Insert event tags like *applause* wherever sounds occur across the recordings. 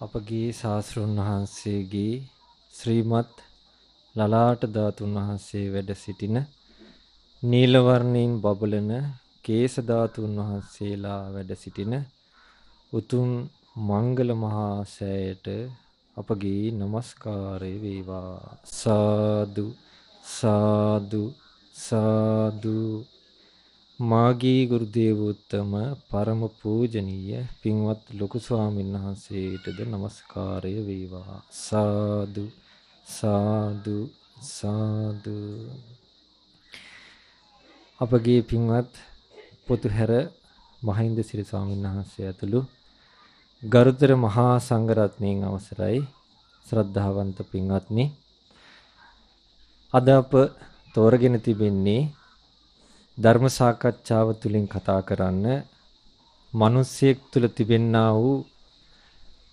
අපගේ ශාස්ත්‍රුන් වහන්සේගේ ශ්‍රීමත් ලලාට ධාතුන් වහන්සේ වැඩ සිටින නීල වර්ණයෙන් බබලන කේස ධාතුන් වහන්සේලා වැඩ සිටින උතුම් මංගල මහා සෑයට අපගේ নমස්කාරය වේවා. සාදු සාදු සාදු. මාගේ ගුරු දේවෝත්තම පරම පූජනීය පින්වත් ලොකු ස්වාමීන් වහන්සේටද নমස්කාරය වේවා. සාදු සාදු සාදු. අපගේ පින්වත් පොතුහැර මහින්ද සිරි ස්වාමීන් වහන්සේ ඇතුළු ගරුතර මහා සංඝරත්නයන් අවසරයි. ශ්‍රද්ධාවන්ත පින්වත්නි අද අප තෝරගෙන තිබෙන්නේ ධර්ම සාකච්ඡාව තුළින් කතා කරන්න මිනිස්සෙක් තුළ තිබෙන්නා වූ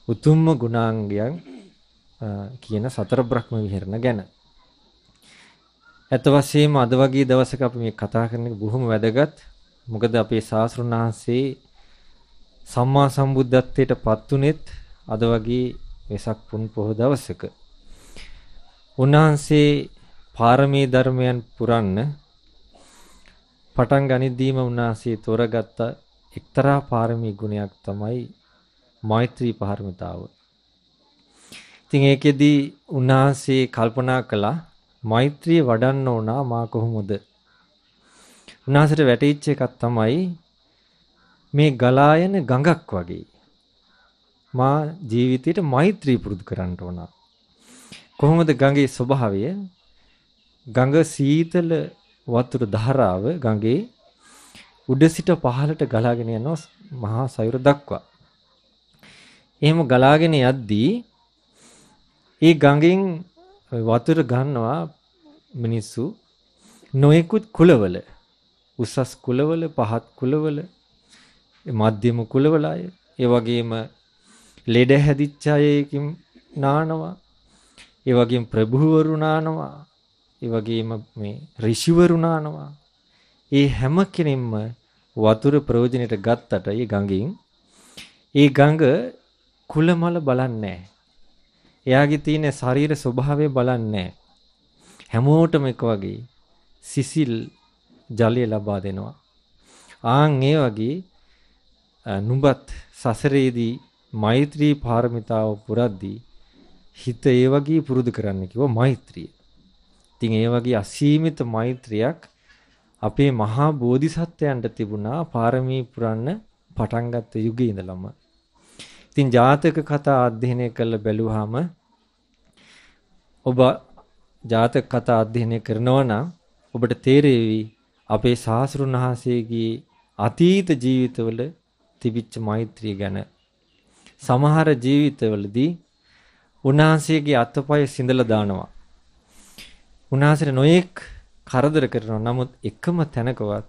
උතුම්ම ගුණාංගයන් කියන සතර බ්‍රහ්ම විහරණ ගැන. ඇත්ත වශයෙන්ම අද වගේ දවසක අපි මේ කතා කරන එක බොහොම වැදගත්. මොකද අපේ ශාස්ත්‍රඥාන්සේ සම්මා සම්බුද්ධත්වයට පත් උනේත් අද වගේ වෙසක් පුන් පොහොය දවසක. උන්වහන්සේ පාරමී ධර්මයන් පුරන්න පටන් ගනිද්දීම උන්වහන්සේ තෝරගත්ත එක්තරා පාරමී ගුණයක් තමයි මෛත්‍රී පාරමිතාව. ඉතින් ඒකෙදී උන්වහන්සේ කල්පනා කළා මෛත්‍රිය වඩන්න ඕන මා කොහොමද? උන්වහන්සේට වැටහිච්ච එකක් තමයි මේ ගලා යන ගඟක් වගේ. මා ජීවිතේට මෛත්‍රී පුරුදු කරන්න ඕන. කොහොමද ගඟේ ස්වභාවය? ගඟ සීතල වතුර ධාරාව ගඟේ උඩ සිට පහළට ගලාගෙන යනවා මහා සයුර දක්වා. එහෙම ගලාගෙන යද්දී ඒ ගඟෙන් වතුර ගන්නවා මිනිස්සු නොයෙකුත් කුලවල උසස් කුලවල පහත් කුලවල මධ්‍යම කුලවල අය ඒ වගේම ලෙඩ හැදිච්ච අයකින් නානවා ඒ වගේම ප්‍රභූවරු නානවා ඒ වගේම මේ ඍෂිවරු නානවා. ඒ හැම කෙනෙක්ම වතුර ප්‍රයෝජනෙට ගත්තට ඒ ගඟින් ඒ ගඟ කුලමල බලන්නේ එයාගේ තියෙන ශරීර ස්වභාවය බලන්නේ හැමෝටම එක වගේ සිසිල් ජලය ලබා දෙනවා. ආන් ඒ වගේ නුඹත් සසරේදී මෛත්‍රී පාරමිතාව පුරද්දී හිත ඒ වගේ පුරුදු කරන්න කිව්වා මෛත්‍රිය. ඉතින් ඒ වගේ අසීමිත මෛත්‍රියක් අපේ මහා බෝධිසත්වයන්ට තිබුණා පාරමී පුරන්න පටන් ගත්ත යුගයේ ඉඳලම. ඉතින් ජාතක කතා අධ්‍යයනය කරලා බැලුවාම ඔබ ජාතක කතා අධ්‍යයනය කරනවා නම් ඔබට තේරෙවි අපේ ශාස්ත්‍රුණහසේගේ අතීත ජීවිතවල තිබිච්ච මෛත්‍රිය ගැන සමහර ජීවිතවලදී උන්වහන්සේගේ අත්පය සිඳලා දානවා. උන්වහන්සේට නොයෙක් කරදර කරනවා. නමුත් එකම තැනකවත්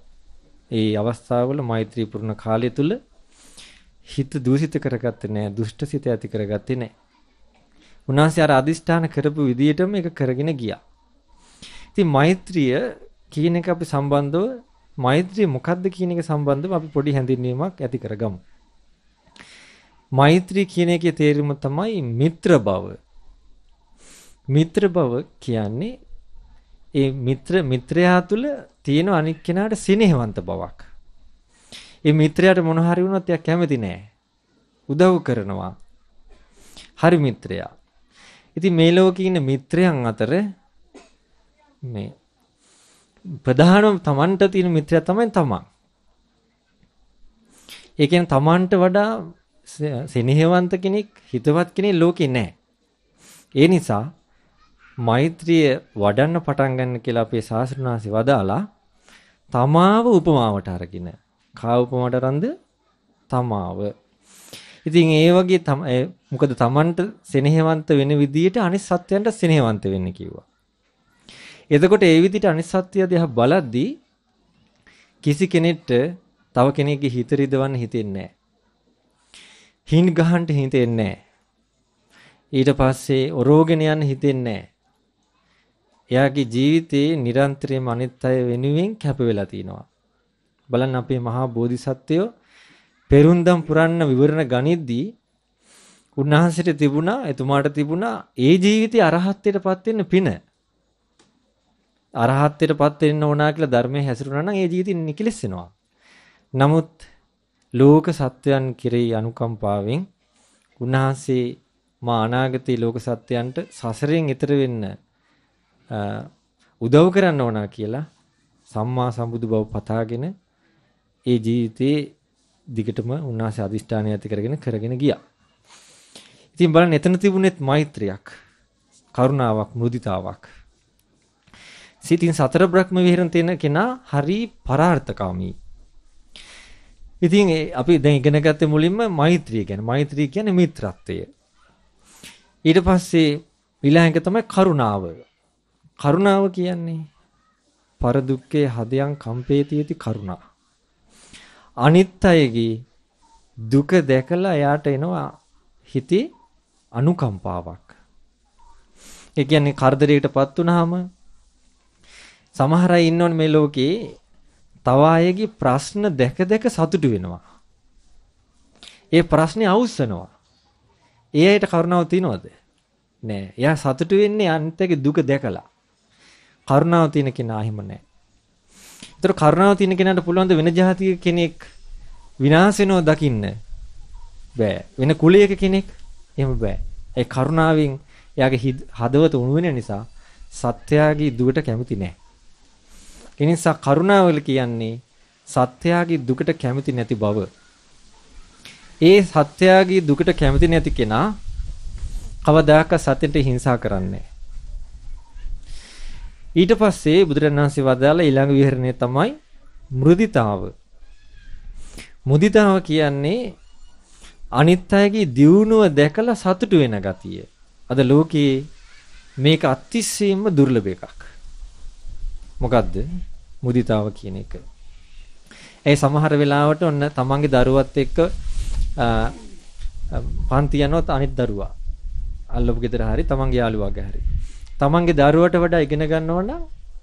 ඒ අවස්ථාවල මෛත්‍රී පුරුණ කාලය තුල හිත දූෂිත කරගත්තේ නැහැ. දුෂ්ට සිත ඇති කරගත්තේ නැහැ. උන්වහන්සේ අර අදිෂ්ඨාන කරපු විදියටම ඒක කරගෙන ගියා. ඉතින් මෛත්‍රිය කියන එක අපි සම්බන්ධව මෛත්‍රිය මොකක්ද කියන එක සම්බන්ධව අපි පොඩි හැඳින්වීමක් ඇති කරගමු. මෛත්‍රී කියන එකේ තේරුම තමයි මිත්‍ර බව. මිත්‍ර බව කියන්නේ ඒ මිත්‍ර මිත්‍රයා තුල තියෙන අනික් කෙනාට සිනහවන්ත බවක්. ඒ මිත්‍රයාට මොන හරි වුණත් එයා කැමති නෑ. උදව් කරනවා. හරි මිත්‍රයා. ඉතින් මේ ලෝකේ ඉන්න මිත්‍රයන් අතර මේ ප්‍රධානම Tamanට තියෙන මිත්‍රයා තමයි තමන්. ඒ කියන්නේ Tamanට වඩා සෙනෙහවන්ත කෙනෙක් හිතවත් කෙනෙක් ලෝකේ නැහැ. ඒ නිසා මෛත්‍රිය වඩන්න පටන් ගන්න කියලා අපේ ශාස්ත්‍රඥාසි වදාලා තමාව උපමාවට අරගෙන කා උපමාවට රන්ද තමාව. ඉතින් ඒ වගේ මොකද Tamanට සෙනෙහවන්ත වෙන විදියට අනිත් සත්‍යයන්ට සෙනෙහවන්ත වෙන්න කිව්වා. එතකොට ඒ විදිහට අනිත් සත්‍ය දිහා බලද්දී කිසි කෙනෙක්ට තව කෙනෙක්ගේ හිත රිදවන්න හිතෙන්නේ නැහැ. හින් ගහන්න හිතෙන්නේ නැහැ. ඊට පස්සේ ඔරෝගෙන යන්න හිතෙන්නේ නැහැ. එයාගේ ජීවිතේ නිරන්තරයෙන්ම අනිත් අය වෙනුවෙන් කැප වෙලා තිනවා. බලන්න අපේ මහා බෝධිසත්වයෝ පෙරුන්දම් පුරන්න විවරණ ගනිද්දී උන්වහන්සේට තිබුණා එතුමාට තිබුණා ඒ ජීවිතය අරහත්ත්වයටපත් වෙන්න පින. අරහත්ත්වයටපත් වෙන්න ඕනා කියලා ධර්මයේ හැසිරුණා නම් ඒ ජීවිතය නිකලෙස් වෙනවා. නමුත් ලෝක සත්වයන් කෙරෙහි අනුකම්පාවෙන් උන්වහන්සේ මා අනාගතයේ ලෝක සත්‍යයන්ට සසරෙන් එතර වෙන්න උදව් කරන්න ඕනා කියලා සම්මා සම්බුදු බව පතාගෙන ඒ ජීවිතේ දිගටම උන්වහන්සේ අදිෂ්ඨානය ඇති කරගෙන කරගෙන ගියා. ඉතින් බලන්න එතන තිබුණෙත් මෛත්‍රියක්, කරුණාවක්, මුදිතාවක්. සිතින් සතර බ්‍රහ්ම විහරණ තියෙන කෙනා හරි පරාර්ථකාමී. ඉතින් අපි දැන් ඉගෙන ගත්තේ මුලින්ම මෛත්‍රිය කියන්නේ. මෛත්‍රිය කියන්නේ මිත්‍රත්වය. ඊට පස්සේ ඊළඟ තමයි කරුණාව. කරුණාව කියන්නේ පර දුක්ඛේ හදයන් කම්පේතියති කරුණා. අනිත් අයගේ දුක දැකලා එයාට එනවා හිතේ අනුකම්පාවක්. ඒ කියන්නේ කරදරයකටපත් වුනහම සමහර අය ඉන්නෝනේ මේ ලෝකේ තව අයගේ ප්‍රශ්න දැක දැක සතුටු වෙනවා. ඒ ප්‍රශ්නේ අවුස්සනවා. ඒ අයට කරුණාව තියනවද? නෑ. එයා සතුටු වෙන්නේ අනිත්ගේ දුක දැකලා. කරුණාව තියෙන කෙනා එහෙම නෑ. ඒතර කරුණාව තියෙන කෙනාට පුළුවන් ද වෙන ජාතික කෙනෙක් විනාශ වෙනව දකින්න බෑ. වෙන කුලයක කෙනෙක් එහෙම බෑ. ඒ කරුණාවෙන් එයාගේ හදවත උණු වෙන නිසා සත්‍යයාගේ දුකට කැමති නෑ. ඒ නිසා කරුණාවල කියන්නේ සත්‍යයාගේ දුකට කැමති නැති බව. ඒ සත්‍යයාගේ දුකට කැමති නැති කෙනා කවදාක සත්‍යෙට හිංසා කරන්නේ ඊට පස්සේ බුදුරණාහි වදාළ ඊළඟ විහරණය තමයි මෘදිතාව. මුදිතාව කියන්නේ අනිත් අයගේ දියුණුව දැකලා සතුටු වෙන ගතිය. අද ලෝකයේ මේක අතිශයින්ම දුර්ලභ එකක්. මොකද්ද? මුදිතාව කියන එක. ඒ සමහර වෙලාවට ඔන්න තමන්ගේ දරුවත් එක්ක පන්ති යනොත් අනිත් දරුවා අල්ලපු ගෙදර හරි තමන්ගේ යාළුවාගේ හරි. තමන්ගේ දරුවට වඩා ඉගෙන ගන්නව නම්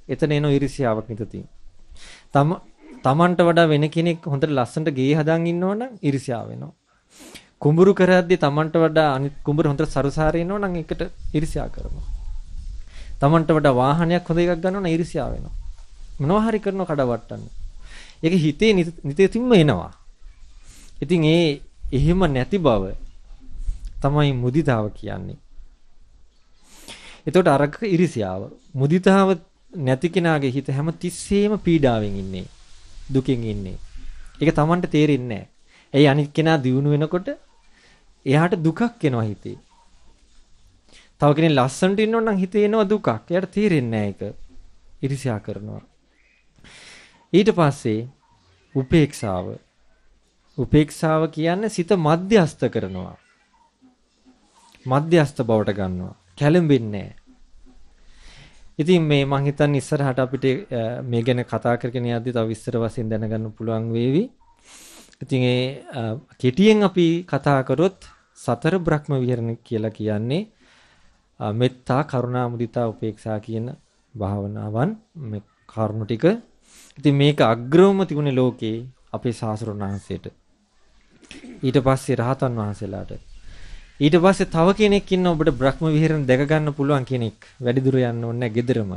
එතන එන ඊර්ෂ්‍යාවක් නිතින්. තම තමන්ට වඩා වෙන කෙනෙක් හොඳට ලස්සනට ගේ හදාන් ඉන්නවනම් ඊර්ෂ්‍යාව වෙනවා. කුඹුරු කරද්දී Tamanට වඩා අනිත් කුඹුර හොඳට සරුසාරේ ඉන්නව නම් ඒකට ඊර්ෂ්‍යා කරනවා. Tamanට වඩා වාහනයක් හොඳ එකක් ගන්නව නම් ඊර්ෂ්‍යා වෙනවා. මොනවා හරි කරනවා කඩවට්ටන්න. ඒක හිතේ නිතින්ම එනවා. ඉතින් ඒ එහෙම නැති බව තමයි මුදිතාව කියන්නේ. එතකොට අරක ඊර්ෂ්‍යාව. මුදිතාව නැති කෙනාගේ හිත හැම තිස්සෙම පීඩාවෙන් ඉන්නේ. දුකින් ඉන්නේ. ඒක Tamanට තේරෙන්නේ නැහැ. එයි අනිත් කෙනා දියුණු වෙනකොට එයාට දුකක් එනවා හිතේ. තව කෙනෙක් ලස්සනට ඉන්නොත් නම් හිතේ එනවා දුකක්. එයාට තේරෙන්නේ නැහැ ඒක. ඉරිසියා කරනවා. ඊට පස්සේ උපේක්ෂාව. උපේක්ෂාව කියන්නේ සිත මධ්‍යස්ත කරනවා. මධ්‍යස්ත බවට ගන්නවා. කැළඹෙන්නේ නැහැ. ඉතින් මේ මං හිතන්නේ ඉස්සරහට අපිට මේ ගැන කතා කරගෙන යද්දි තව විස්තර වශයෙන් දැනගන්න පුළුවන් වේවි. ඉතින් ඒ කෙටියෙන් අපි කතා කරොත් සතර බ්‍රහ්ම විහරණ කියලා කියන්නේ මෙත්තා කරුණා මුදිතා උපේක්ෂා කියන භාවනාවන් මේ කරුණු ටික. ඉතින් මේක අග්‍රවම තිබුණේ ලෝකේ අපේ ශාස්ත්‍රඥ වහන්සේට. ඊට පස්සේ රහතන් වහන්සේලාට. ඊට පස්සේ තව කෙනෙක් ඉන්න ඔබට බ්‍රහ්ම විහරණ දැක ගන්න පුළුවන් කෙනෙක්. වැඩි දුර යන්න ඕනේ නැහැ ගෙදරම.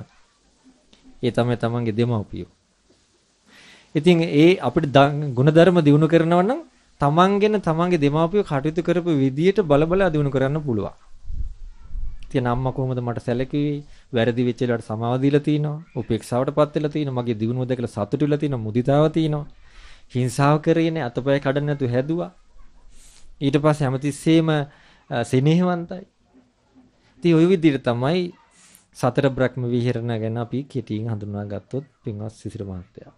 ඒ තමයි තමන්ගේ දෙමව්පියෝ. ඉතින් ඒ අපිට ಗುಣධර්ම දිනු කරනවා නම් තමන්ගෙන තමන්ගේ දෙමාපියෝ කටයුතු කරපු විදියට බලබලා දිනු කරන්න පුළුවන්. ඉතින් අම්මා කොහොමද මට සැලකුවේ? වැරදි වෙච්ච වෙලාවට සමාව දීලා තිනවා. උපේක්ෂාවටපත් වෙලා තිනවා. මගේ දිනුව දැකලා සතුටු වෙලා තිනවා. මුදිතාව තිනවා. හිංසාව කරේ නැහැ. අතපය කඩන්න නැතු හැදුවා. ඊට පස්සේ හැමතිස්සෙම සෙනෙහවන්තයි. ඉතින් ওই විදිහට තමයි සතර බ්‍රහ්ම විහරණ ගැන අපි කෙටියෙන් හඳුනා ගත්තොත් පින්වත් සිසිර මහත්තයා.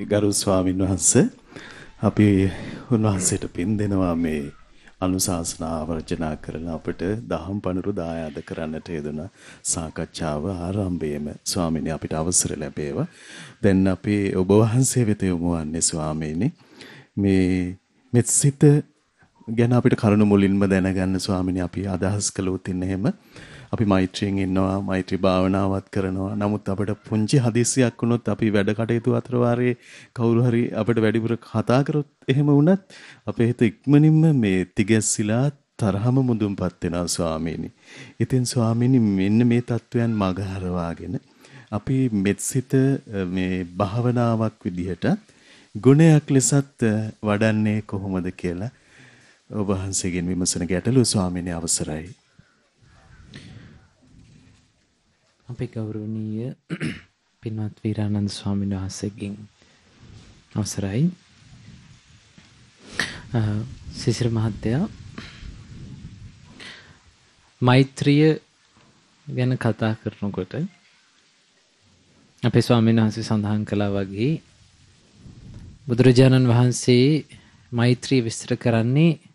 ගරු ස්වාමින් වහන්සේ අපි උන්වහන්සේට පින් දෙනවා මේ අනුශාසනා වර්ජනා කරන අපට දහම් පණුරු දායාද කරන්නට යෙදුන සාකච්ඡාව ආරම්භයේම ස්වාමීනි අපිට අවසර ලැබේවා. දැන් අපි ඔබ වහන්සේ වෙත යොමු වන්නේ ස්වාමීනි මේ මෙත්සිත ගැන අපිට කරුණු මුලින්ම දැනගන්න ස්වාමීනි අපි අදහස් කළොත් ඉන්නේ එහෙම අපි මෛත්‍රියෙන් ඉන්නවා මෛත්‍රී භාවනාවත් කරනවා. නමුත් අපිට පුංචි හදිස්සියක් වුණොත් අපි වැඩ කටයුතු අතර වාරේ කවුරු හරි අපිට වැඩිපුර කතා කරොත් එහෙම වුණත් අපේ හිත ඉක්මනින්ම මේ තිගැස්සිලා තරහම මුදුන්පත් වෙනවා ස්වාමීනි. ඉතින් ස්වාමීනි මෙන්න මේ தත්වයන් මගහරවාගෙන අපි මෙත්සිත මේ භාවනාවක් විදිහට ගුණයක් ලෙසත් වඩන්නේ කොහොමද කියලා ඔබ වහන්සේගෙන් විමසන ගැටලුව ස්වාමීන් අවසරයි. අපේ ගෞරවනීය පින්වත් වීරානන්ද ස්වාමීන් වහන්සේගෙන් අවසරයි. සිසිර මහත්තයා මෛත්‍රිය ගැන කතා කරනකොට අපේ ස්වාමීන් වහන්සේ සඳහන් කළා වගේ බුදුරජාණන් වහන්සේ මෛත්‍රී විස්තර කරන්නේ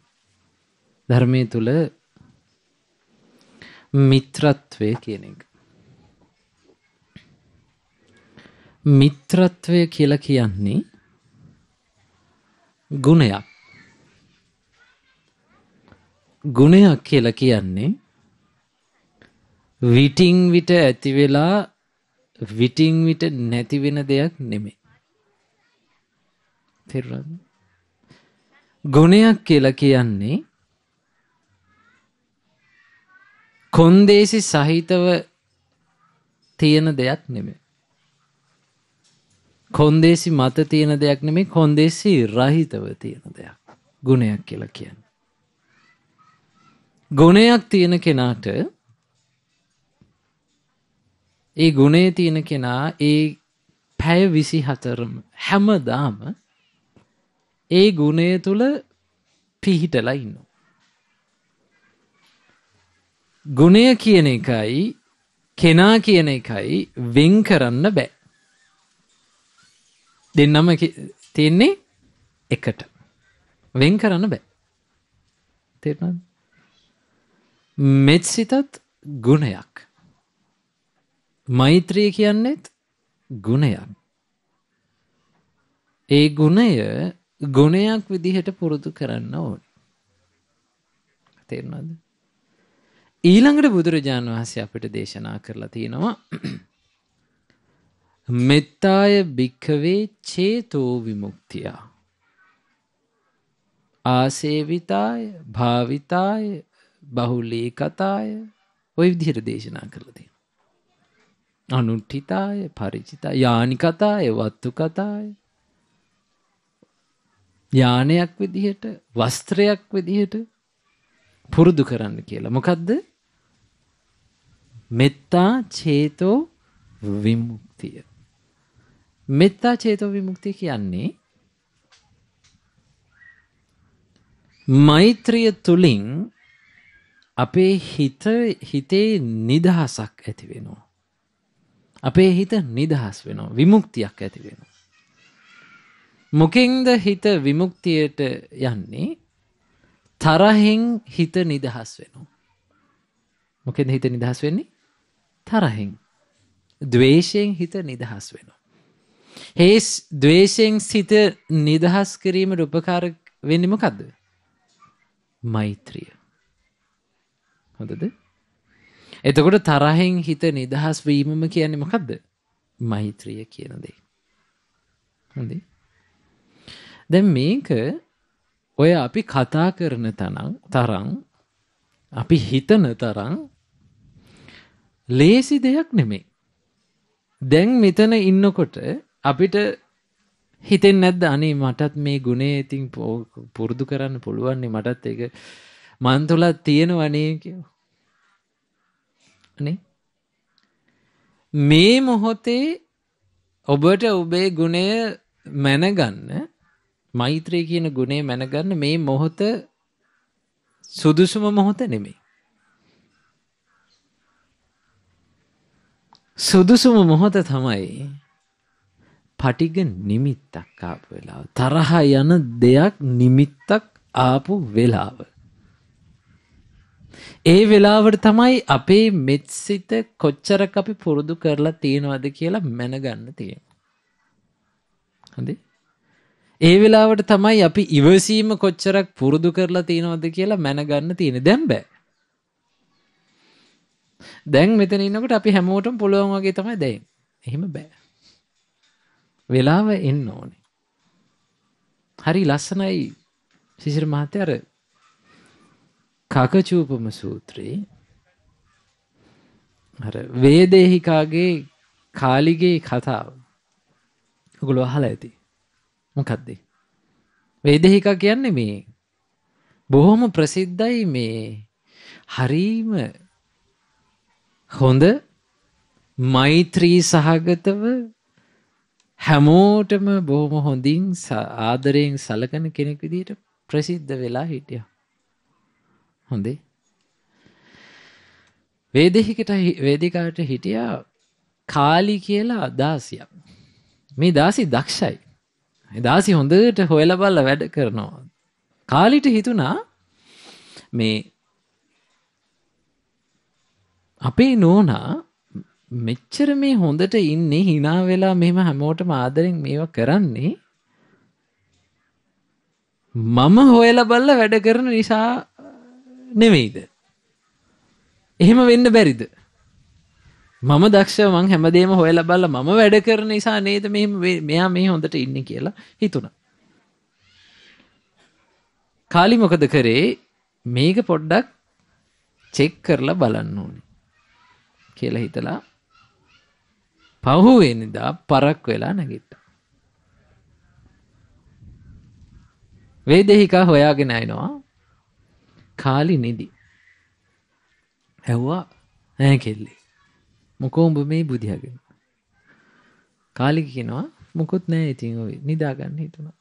ධර්මය තුළ මිත්‍රත්වය කියන එක. මිත්‍රත්වය කියලා කියන්නේ ගුණයක්. ගුණයක් කියලා කියන්නේ විටින් විට ඇති වෙලා විටින් විට නැති වෙන දෙයක් නෙමෙයි. තේරුණාද? ගුණයක් කියලා කියන්නේ කොන්දේසි සහිතව තියෙන දෙයක් නෙමෙයි. කොන්දේසි මත තියෙන දෙයක් නෙමෙයි කොන්දේසි රහිතව තියෙන දෙයක්. ගුණයක් කියලා කියන්නේ. ගුණයක් තියෙන කෙනාට ඒ ගුණේ තියෙන කෙනා ඒ පැය විසි හතරම හැමදාම ඒ ගුණය තුළ පිහිටලා ඉන්න. ගුණය කියන එකයි කෙනා කියන එකයි වෙන් කරන්න බෑ. දෙන්නම තියෙන්නේ එකට. වෙන් කරන්න බෑ. තේරනද? මෙත් සිතත් ගුණයක්. මෛත්‍රිය කියන්නෙත් ගුණයක්. ඒ ගුණය ගුණයක් විදිහට පුරුදු කරන්න ඕන. තේරුණාද? ඊළඟට බුදුරජාණන් වහන්සේ අපිට දේශනා කරලා තියෙනවා *clears throat* මෙත්තාය භික්ඛවේ චේතෝ විමුක්තියා. ආසේවිතාය භාවිතාය බහුලී කතාය ඔය විදිහට දේශනා කරලා තියෙනවා. අනුට්ඨිතාය පරිචිතා යානි කතාය වත්තු කතාය යානයක් විදිහට වස්ත්‍රයක් විදිහට පුරුදු කරන්න කියලා. මොකද්ද? මෙත්තා චේතෝ විමුක්තිය. මෙත්තා චේතෝ විමුක්තිය කියන්නේ මෛත්‍රිය තුලින් අපේ හිත හිතේ නිදහසක් ඇති වෙනවා. අපේ හිත නිදහස් වෙනවා. විමුක්තියක් ඇති වෙනවා. මොකෙන්ද හිත විමුක්තියට යන්නේ තරහෙන් හිත නිදහස් වෙනවා. මොකෙන්ද හිත නිදහස් වෙන්නේ තරහෙන්. දවේශයෙන් හිත නිදහස් වෙනවා. හේස් දවේශයෙන් සිත නිදහස් කිරීමට උපකාර වෙන්නමකක්ද. මෛත්‍රිය. හොඳද එතකොට තරහෙන් හිත නිදහස් වීමම කියන්නේ මොකක්ද මෛත්‍රිය කියන දේ. හොඳේ දැන් මේක ඔය අපි කතා කරන තනං තරං අපි හිතන තරං ලේසි දෙයක් නෙමේ. දැන් මෙතන ඉන්නකොට අපිට හිතෙන් නැද්ද අනේ මටත් මේ ගුණේ ඉතින් පුරුදු කරන්න පුළුවන්නේ මටත් එක මන් තුලත් තියෙනවනේ කියෝ. නේ මේ මොහොතේ ඔබට ඔබේ ගුණය මැනගන්න මෛත්‍රී කියන ගුණේ මැනගන්න මේ මොහොත සුදුසුම මොහොත නෙමෙයි. සුදුසුම මොහොත තමයි පටිග නිමිත්තක් ආපු වෙලාව. තරහ යන දෙයක් නිමිත්තක් ආපු වෙලාව. ඒ වෙලාවට තමයි අපේ මෙත්සිත කොච්චරක් අපි පුරුදු කරලා තියෙනවද කියලා මැනගන්න තියෙන. හොඳේ ඒ වෙලාවට තමයි අපි ඉවසීම කොච්චරක් පුරුදු කරලා තියෙනවද කියලා මැනගන්න තියෙන දැන් බෑ. දැන් මෙතන ඉන්නකොට අපි හැමෝටම පුළුවන් වගේ තමයි දැන්. එහෙම බෑ. වෙලාව එන්න ඕනේ. හරි ලස්සනයි ශිෂිර මහත්තයා අර කකචූපම සූත්‍රයේ අර වේදේහිකාගේ කාලිගේ කතාව ඔගොල්ලෝ අහලා ඇති. මොකක්ද? වේදේහිකා කියන්නේ මේ බොහොම ප්‍රසිද්ධයි මේ හරීම හොඳ මෛත්‍රී සහගතව හැමෝටම බොහොම හොඳින් ආදරයෙන් සලකන කෙනෙක් විදිහට ප්‍රසිද්ධ වෙලා හිටියා. හොඳේ. වේදෙහිකට වේදිකාට හිටියා කාලි කියලා දාසියක්. මේ දාසි දක්ෂයි. දාසි හොඳට හොයල බල්ල වැඩ කරනවා. කාලිට හිතුනා මේ අපේ නෝනා මෙච්චර මේ හොඳට ඉන්නේ හිනා වෙලා මෙම හැමෝටම ආදරෙන් මේවා කරන්නේ මම හොයල බල්ල වැඩ කරන නිසා නෙවෙයිද. එහෙම වෙන්න බැරිද. මම දක්ෂ මං හැමදේම හොයල බල්ල මම වැඩ කරන නිසා නේද මෙයා මේ හොඳට ඉන්න කියලා හිතුණ. කාලි මොකද කරේ මේක පොඩ්ඩක් චෙක් කරලා බලන්න ඕනි කියලා හිතලා පහුවෙනිදා පරක් වෙලා නැගිට්ට. වේදෙහිකා හොයාගෙන අයනවා කාලි නිදි. ඇව්වා ඈ කෙල්ලි. මොකෝ උඹ මේ බුදියාගෙන. කාලි කියනවා මොකුත් නෑ ඉතින් ඔය නිදාගන්න හිතුණා.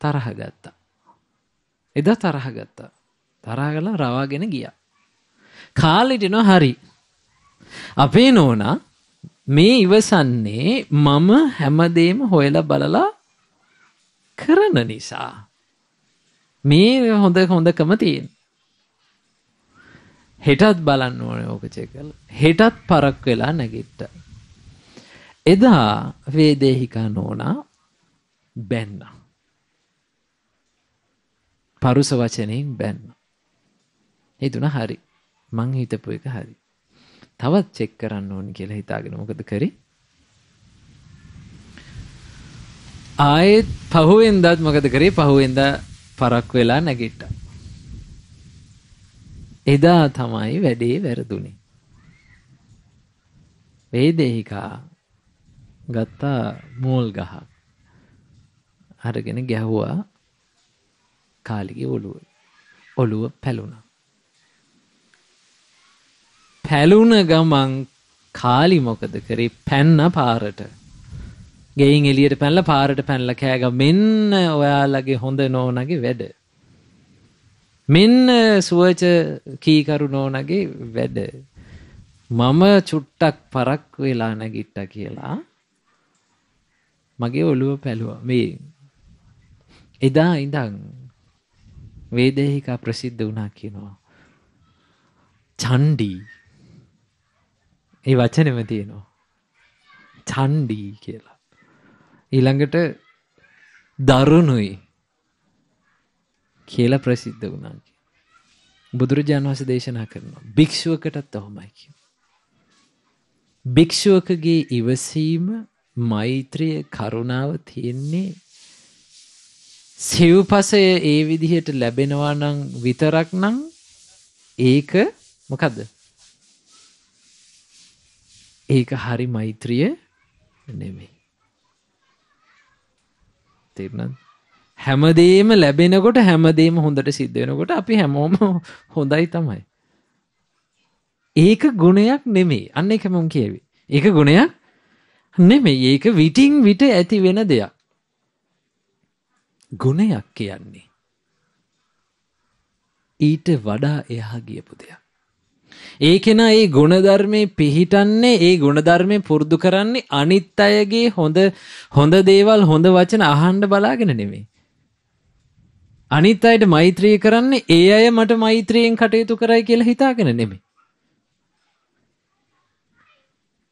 තරහ ගත්තා. එදා තරහ ගත්තා. තරහ ගලා රවාගෙන ගියා. කාලිටිනෝ හරි. අපේ නෝනා මේ ඉවසන්නේ මම හැමදේම හොයලා බලලා කරන නිසා. මේ හොඳ හොඳකම තියෙන. හෙටත් බලන්න ඕනේ ඕක චෙක් කරලා. හෙටත් පරක් වෙලා නැගිට්ට. එදා වේදේහිකා නෝනා බැන්න. පරුස වචනයෙන් බැන්න. හිතුණ හරි. මං හිතපු එක හරි. තවත් චෙක් කරන්න ඕනි කියලා හිතාගෙන මොකද කරේ? ආයෙත් පහුවෙන්දාත් මොකද කරේ? පහුවෙන්දා පරක් වෙලා නැගිට්ටා. එදා තමයි වැඩේ වැරදුනේ. වේදේහිකා ගත්තා මෝල් ගහ අරගෙන ගැහුවා කාලිගේ ඔළුව. ඔළුව පැලුණා. පැලුණ ගමන් කාලි මොකද කරේ පැන්න පාරට. ගෙයින් එලියට පැනල පාරට පැනල කෑග මෙන්න ඔයාලගේ හොඳ නෝනගේ වැඩ. මෙන්න සුවච කීකරු නෝනගේ වැඩ. මම චුට්ටක් පරක් වෙලා නැගිට්ට කියලා මගේ ඔළුව පැළුව මේ එදා ඉඳං වේදේහිකා ප්‍රසිද්ධ වුණා කියනවා. චන්ඩී ඒ වචනෙම තියෙනවා. චන්ඩී කියලා. ඊළඟට දරුණුයි කියලා ප්‍රසිද්ධ වුණා. බුදුරජාණන් වහන්සේ දේශනා කරනවා. භික්ෂුවකටත් ඔහොමයි කිය. භික්ෂුවකගේ ඉවසීම මෛත්‍රිය කරුණාව තියෙන්නේ සිව්පසය ඒ විදිහට ලැබෙනවා නම් විතරක් නම් ඒක මොකද්ද? ඒක හරි මෛත්‍රිය නෙමෙයි. තේරුණාද? හැමදේම ලැබෙනකොට හැමදේම හොඳට සිද්ධ වෙනකොට අපි හැමෝම හොඳයි තමයි. ඒක ගුණයක් නෙමෙයි. අන්න ඒක මම කියවි. ඒක ගුණයක් නෙමෙයි. ඒක විටින් විට ඇති වෙන දෙයක්. ගුණයක් කියන්නේ ඊට වඩා එහා ගියපු දෙයක්. ඒ කෙනා ඒ ගුණධර්මයේ පිහිටන්නේ ඒ ගුණධර්මය පුරුදු කරන්නේ අනිත් අයගේ හොඳ හොඳ දේවල් හොඳ වචන අහන්න බලාගෙන නෙමෙයි. අනිත් අයට මෛත්‍රී කරන්නේ ඒ අය මට මෛත්‍රියෙන් කටයුතු කරයි කියලා හිතාගෙන නෙමෙයි.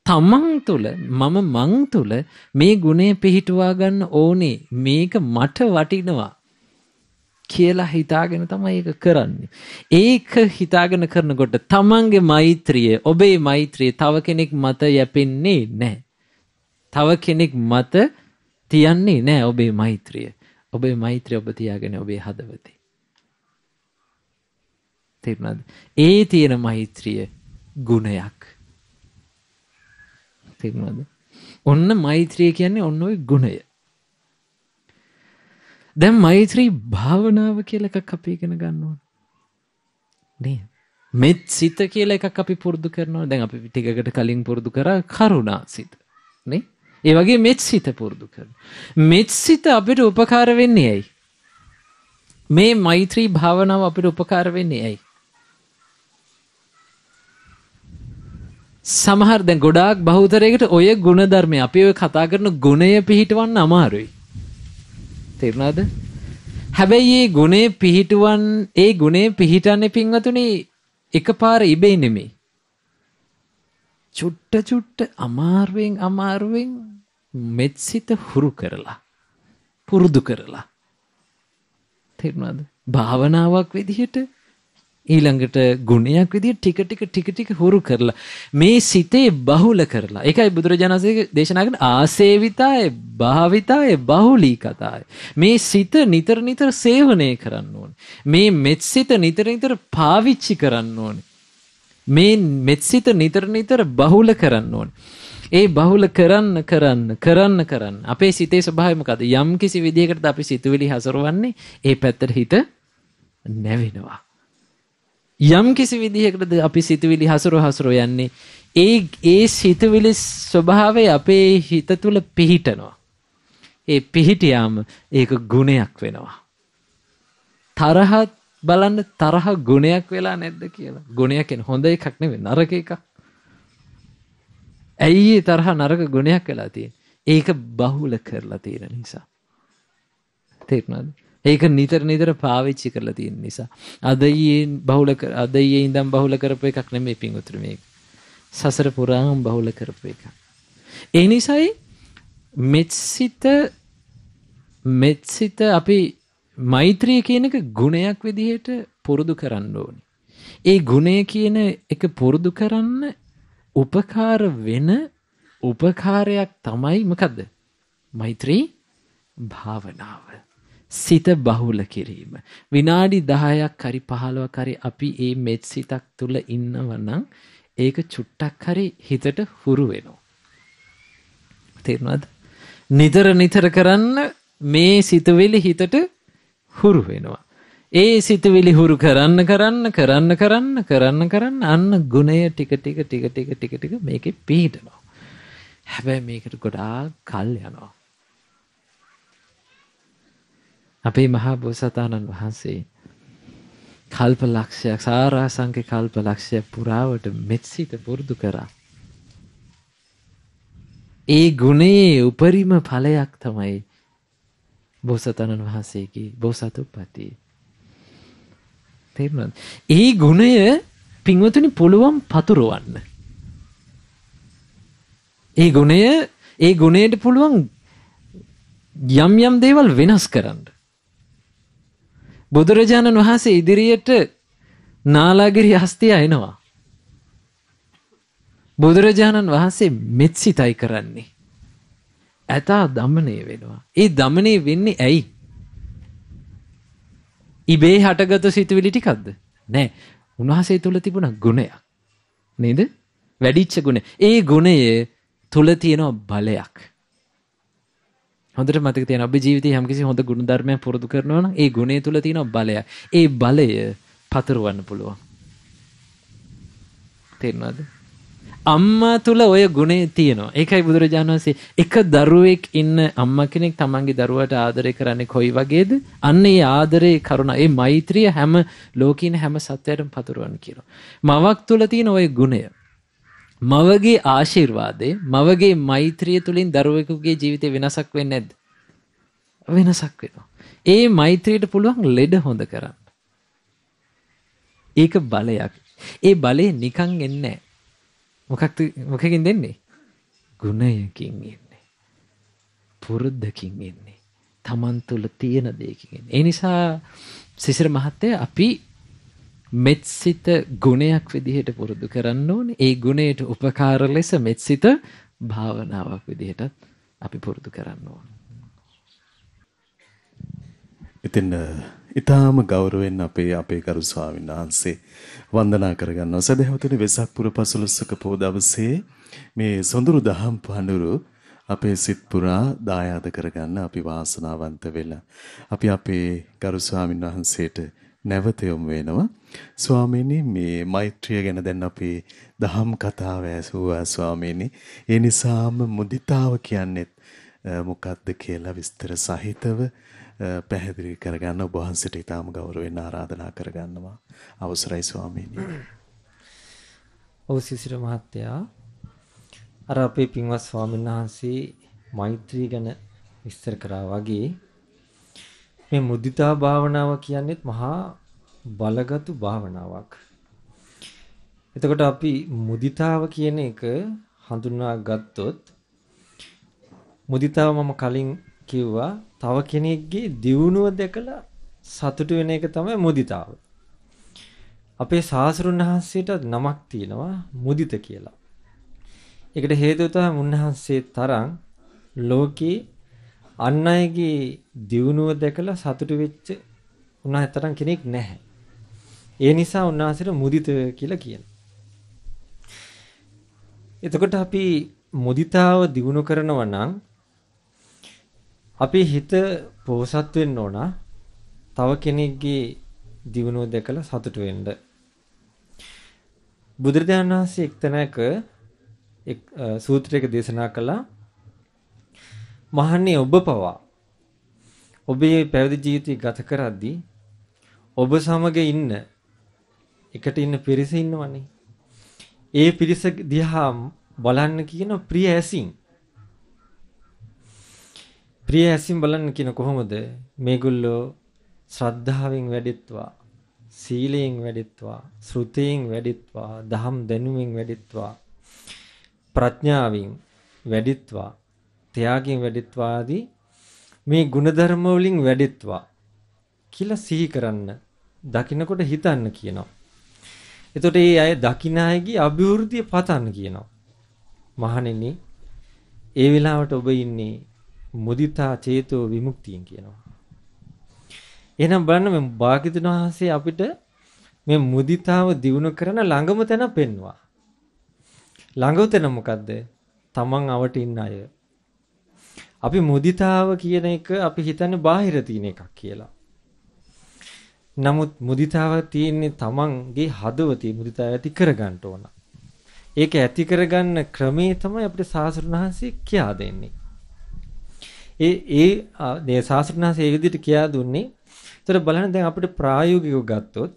තමන් තුළ මම මං තුළ මේ ගුණය පිහිටුවා ගන්න ඕනේ මේක මට වටිනවා කියලා හිතාගෙන තමයි ඒක කරන්නේ. ඒක හිතාගෙන කරනකොට තමන්ගේ මෛත්‍රිය ඔබේ මෛත්‍රිය තව කෙනෙක් මත යැපෙන්නේ නැහැ. තව කෙනෙක් මත තියන්නේ නැහැ ඔබේ මෛත්‍රිය. ඔබේ මෛත්‍රිය ඔබ තියාගෙන ඔබේ හදවතේ. තේරුණාද? ඒ තියෙන මෛත්‍රිය ගුණයක්. තේරුණාද? ඔන්න මෛත්‍රිය කියන්නේ ඔන්න ඔය ගුණය. දැන් මෛත්‍රී භාවනාව කියලා එකක් අපි ඉගෙන ගන්න ඕන. නේ? මෙත් සිත කියලා එකක් අපි පුරුදු කරනවා. දැන් අපි ටිකකට කලින් පුරුදු කරා කරුණා සිත. නේ? ඒ වගේ මෙත් සිත පුරුදු කරනවා. මෙත් සිත අපිට උපකාර වෙන්නේ ඇයි? මේ මෛත්‍රී භාවනාව අපිට උපකාර වෙන්නේ ඇයි? සමහර දැන් ගොඩාක් බහුතරයකට ඔය ගුණධර්මය අපි ඔය කතා කරන ගුණය පිහිටවන්න අමාරුයි. තේරුණාද? හැබැයි මේ ගුණේ පිහිටුවන් ඒ ගුණේ පිහිටන්නේ පින්වතුනි එකපාර ඉබේ නෙමෙයි. චුට්ට චුට්ට අමාරුවෙන් අමාරුවෙන් මෙත්සිත හුරු කරලා පුරුදු කරලා. තේරුණාද? භාවනාවක් විදිහට ඊළඟට ගුණයක් විදිහට ටික ටික ටික ටික හුරු කරලා මේ සිතේ බහුල කරලා. ඒකයි බුදුරජාණන් වහන්සේ දේශනා කරන ආසේවිතාය භාවිතාය බහුලී කතාය මේ සිත නිතර නිතර සේවනය කරන්න ඕනේ. මේ මෙත් සිත නිතර නිතර පාවිච්චි කරන්න ඕනේ. මේ මෙත් සිත නිතර නිතර බහුල කරන්න ඕනේ. ඒ බහුල කරන්න කරන්න කරන්න කරන්න. අපේ සිතේ ස්වභාවය මොකද යම් කිසි විදිහකට අපි සිතුවිලි හසුරවන්නේ ඒ පැත්තට හිත නැවෙනවා. යම් කිසි විදිහකටද අපි සිතුවිලි හසුර හසුර යන්නේ ඒ ඒ සිතුවිලි ස්වභාවය අපේ හිත තුල පිහිටනවා. ඒ පිහිටියාම ඒක ගුණයක් වෙනවා. තරහත් බලන්න තරහ ගුණයක් වෙලා නැද්ද කියලා? ගුණයක් කියන්නේ හොඳ එකක් නෙවෙයි නරක එකක්. ඇයි තරහ නරක ගුණයක් වෙලා තියෙන්නේ ඒක බහුල කරලා තියෙන නිසා තේරුණාද ඒක නිතර නිතර පාවිච්චි කරලා තියෙන නිසා. අද ඊයේ බහුල අද ඊයේ ඉඳන් බහුල කරපු එකක් නෙමෙයි පිංගුතුනි මේක. සසර පුරාම බහුල කරපු එකක්. ඒ නිසායි මෙත්සිත මෙත්සිත අපි මෛත්‍රිය කියන එක ගුණයක් විදිහට පුරුදු කරන්න ඕනේ. ඒ ගුණය කියන එක පුරුදු කරන්න උපකාර වෙන උපකාරයක් තමයි මොකද්ද? මෛත්‍රී භාවනාව. සිත බහුල කිරීම. විනාඩි 10ක් හරි 15ක් හරි අපි මේ මෙත් සිතක් තුල ඉන්නවනම් ඒක චුට්ටක් හරි හිතට හුරු වෙනවා. තේරුණාද? නිතර නිතර කරන්න මේ සිතුවිලි හිතට හුරු වෙනවා. ඒ සිතුවිලි හුරු කරන්න කරන්න කරන්න කරන්න කරන්න කරන්න අන්න ගුණය ටික ටික ටික ටික ටික ටික මේකේ පිහිටනවා. හැබැයි මේකට ගොඩාක් කල් යනවා. අපේ මහා බෝසතාණන් වහන්සේ කල්ප ලක්ෂයක් සාරාසංඛ්‍ය කල්ප ලක්ෂයක් පුරාවට මෙත්සිත පුරුදු කරා. ඒ ගුණයේ උපරිම ඵලයක් තමයි බෝසතාණන් වහන්සේගේ බෝසත් උප්පත්තිය. තේරුණාද? ඒ ගුණය පින්වතුනි පුළුවන් පතුරවන්න. ඒ ගුණය ඒ ගුණයට පුළුවන් යම් යම් දේවල් වෙනස් කරන්න. බුදුරජාණන් වහන්සේ ඉදිරියට නාලාගිරි හස්තිය එනවා. බුදුරජාණන් වහන්සේ මෙත්සිතයි කරන්නේ. ඇතා දමනය වෙනවා. ඒ දමනය වෙන්නේ ඇයි? ඉබේ හටගත සිතුවිලි ටිකක්ද? නෑ. උන්වහන්සේ තුල තිබුණ ගුණයක්. නේද? වැඩිච්ච ගුණ. ඒ ගුණය තුල තියෙන බලයක්. හොඳට මතක තියෙන ඔබේ ජීවිතයේ යම්කිසි හොඳ ගුණ ධර්මයක් පුරුදු කරනවා නම් ඒ ගුණය තුල තියෙන බලය. ඒ බලය පතරවන්න පුළුවන්. තේරෙනවද? අම්මා තුල ඔය ගුණය තියෙනවා. ඒකයි බුදුරජාණන් වහන්සේ එක දරුවෙක් ඉන්න අම්මා කෙනෙක් තමන්ගේ දරුවට ආදරය කරන්නේ කොයි වගේද? අන්න ඒ ආදරේ කරුණා, ඒ මෛත්‍රිය හැම ලෝකින හැම සත්වයටම පතුරවන්න කියනවා. මවක් තුල තියෙන ওই ගුණය මවගේ ආශිර්වාදේ මවගේ මෛත්‍රිය තුළින් දරුවෙකුගේ ජීවිතේ වෙනසක් වෙන්නේ නැද්ද? වෙනසක් වෙනවා. ඒ මෛත්‍රියට පුළුවන් ලෙඩ හොඳ කරන්න. ඒක බලයක්. ඒ බලේ නිකන් එන්නේ නැහැ. මොකක්ද මොකකින් දෙන්නේ? ගුණයකින් එන්නේ. පුරුද්දකින් එන්නේ. තමන් තුළ තියෙන දෙයකින්. ඒ නිසා සිසිර මහත්තයා අපි මෙත්සිත ගුණයක් විදිහට පුරුදු කරන්න ඕනේ. ඒ ගුණයට උපකාර ලෙස මෙත්සිත භාවනාවක් විදිහටත් අපි පුරුදු කරන්න ඕනේ. ඉතින් ඊටාම ගෞරවයෙන් අපේ අපේ කරු ස්වාමීන් වහන්සේ වන්දනා කරගන්නවා. සදහවතුනි වෙසක් පුර පසළොස්වක පො දවසේ මේ සොඳුරු දහම් පඬුරු අපේ සිත් පුරා දායාද කරගන්න අපි වාසනාවන්ත වෙලා. අපි අපේ ගරු ස්වාමීන් වහන්සේට නැවත යොමු වෙනවා. ස්වාමීනි මේ මෛත්‍රිය ගැන දැන් අපි දහම් කතාව ඇසුවා ස්වාමීනි. ඒ නිසාම මුදිතාව කියන්නේත් මොකක්ද කියලා විස්තර සහිතව පැහැදිලි කරගන්න ඔබ වහන්සේට ඊටාම ගෞරවයෙන් ආරාධනා කරගන්නවා. අවසරයි ස්වාමීනි. ඔව් සිසිර මහත්තයා අර අපේ පින්වත් ස්වාමීන් වහන්සේ මෛත්‍රී ගැන විස්තර කරා වගේ මේ මුදිතා භාවනාව කියන්නේත් මහා බලගතු භාවනාවක්. එතකොට අපි මුදිතාව කියන එක හඳුනා ගත්තොත් මුදිතාව මම කලින් කිව්වා තව කෙනෙක්ගේ දියුණුව දැකලා සතුටු වෙන එක තමයි මුදිතාව. අපේ සාසරුන් වහන්සේට නමක් තියෙනවා මුදිත කියලා. ඒකට හේතුව තමයි උන්වහන්සේ තරම් ලෝකේ අන් අයගේ දියුණුව දැකලා සතුටු වෙච්ච උන්වහන්සේ තරම් කෙනෙක් නැහැ. ඒ නිසා උන්වහන්සේට මුදිත කියලා කියනවා. එතකොට අපි මුදිතාව දිනු කරනවා නම් අපේ හිත පෝසත් වෙන්න ඕන තව කෙනෙක්ගේ දිනුව දැකලා සතුට වෙන්න. බුදුරජාණන් වහන්සේ එක්තැනක එක් සූත්‍රයක දේශනා කළා මහන්නේ ඔබ පවා ඔබේ පැවිදි ජීවිතය ගත කරද්දී ඔබ සමග ඉන්න එකට ඉන්න පිරිස ඉන්නවනේ. ඒ පිරිස දිහා බලන්න කියන ප්‍රිය ඇසින් ප්‍රිය ඇසින් බලන්න කියන කොහොමද මේගොල්ලෝ ශ්‍රද්ධාවෙන් වැඩිත්වා සීලයෙන් වැඩිත්වා ශ්‍රුතියෙන් වැඩිත්වා දහම් දැනුමින් වැඩිත්වා ප්‍රඥාවෙන් වැඩිත්වා ත්‍යාගයෙන් වැඩිත්වා ආදී මේ ಗುಣධර්ම වලින් වැඩිත්වා කියලා සිහි කරන්න දකින්නකොට හිතන්න කියනවා. එතකොට මේ අය දකින්න අයගේ අභිවෘද්ධිය පතන්න කියනවා. මහණෙනි ඒ වෙලාවට ඔබ ඉන්නේ මුදිතා චේතෝ විමුක්තියෙන් කියනවා. එහෙනම් බලන්න මේ භාග්‍යතුන් වහන්සේ අපිට මේ මුදිතාව දිනු කරන ළඟම තැන පෙන්වුවා. ළඟම තැන මොකද්ද? තමන් අවට ඉන්න අය. අපි මුදිතාව කියන එක අපි හිතන්නේ බාහිර තියෙන එකක් කියලා. නමුත් මුදිතාව තියෙන්නේ තමන්ගේ හදවතේ මුදිතාව ඇති කරගන්න ඕන. ඒක ඇති කරගන්න ක්‍රමේ තමයි අපිට සාසුරුණහන්සේ කියා දෙන්නේ. ඒ ඒ මේ ශාස්ත්‍රඥාසේ ඒ විදිහට කියා දුන්නේ. ඒතර බලන්න දැන් අපිට ප්‍රායෝගිකව ගත්තොත්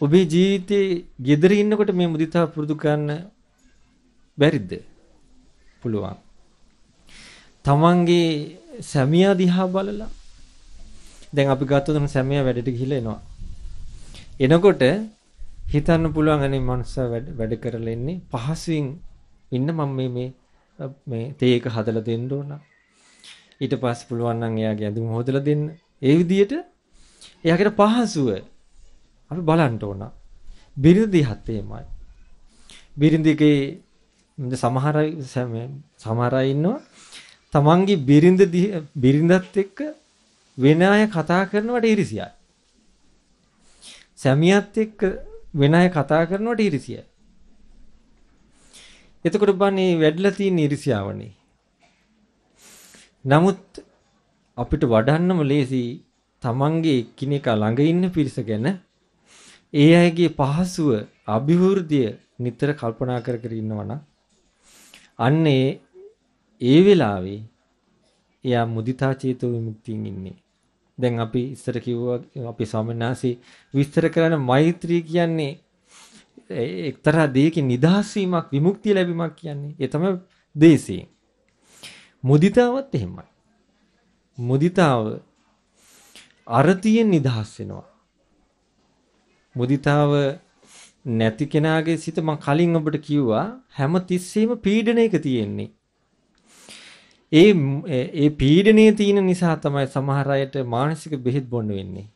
ඔබේ ජීවිතේ gedare ඉන්නකොට මේ මුදිතාව පුරුදු කරන්න බැරිද? පුළුවන්. තමන්ගේ සැමියා දිහා බලලා දැන් අපි ගත්තොත් සැමියා වැඩට ගිහිල්ලා එනවා. එනකොට හිතන්න පුළුවන් අනේ මනුස්ස වැඩ කරලා ඉන්නේ පහසුවෙන් ඉන්න මම මේ මේ මේ තේ එක හදලා දෙන්න ඕන. ඊට පස්සේ පුළුවන් නම් එයාගේ ඇඳුම් හොදලා දෙන්න. ඒ විදිහට එයාකට පහසුව අපි බලන්න ඕන. බිරිඳ දිහත් එහෙමයි. බිරිඳගේ සමහර සමහර අය ඉන්නවා තමන්ගේ බිරිඳ බිරිඳත් එක්ක වෙන අය කතා කරනවට ඉරිසියයි. සැමියාත් එක්ක වෙන අය කතා කරනවට ඉරිසියයි. එතකොට බන්නේ වැඩිලා තියෙන ඉරිසියාවනේ. නමුත් අපිට වඩන්නම ලේසි තමන්ගේ එක්කිනෙකා ළඟ ඉන්න පිරිස ගැන ඒ අයගේ පහසුව අභිවෘද්ධිය නිතර කල්පනා කර කර ඉන්නවනම් අන්නේ ඒ වෙලාවේ එයා මුදිතා චේතෝ විමුක්තියෙන් ඉන්නේ. දැන් අපි ඉස්සර කිව්වා අපි ස්වාමීනාසී විස්තර කරන මෛත්‍රී කියන්නේ එක්තරා දෙයකින් නිදහස් වීමක් විමුක්තිය ලැබීමක් කියන්නේ. ඒ තමයි දේශේ. මුදිතාවත් එහෙමයි. මුදිතාව අරතියෙන් නිදහස් වෙනවා. මුදිතාව නැති කෙනාගේ සිත මම කලින් ඔබට කිව්වා හැම තිස්සෙම පීඩනයක තියෙන්නේ. ඒ ඒ පීඩනයේ තියෙන නිසා තමයි සමහර අයට මානසික බෙහෙත් බොන්න වෙන්නේ.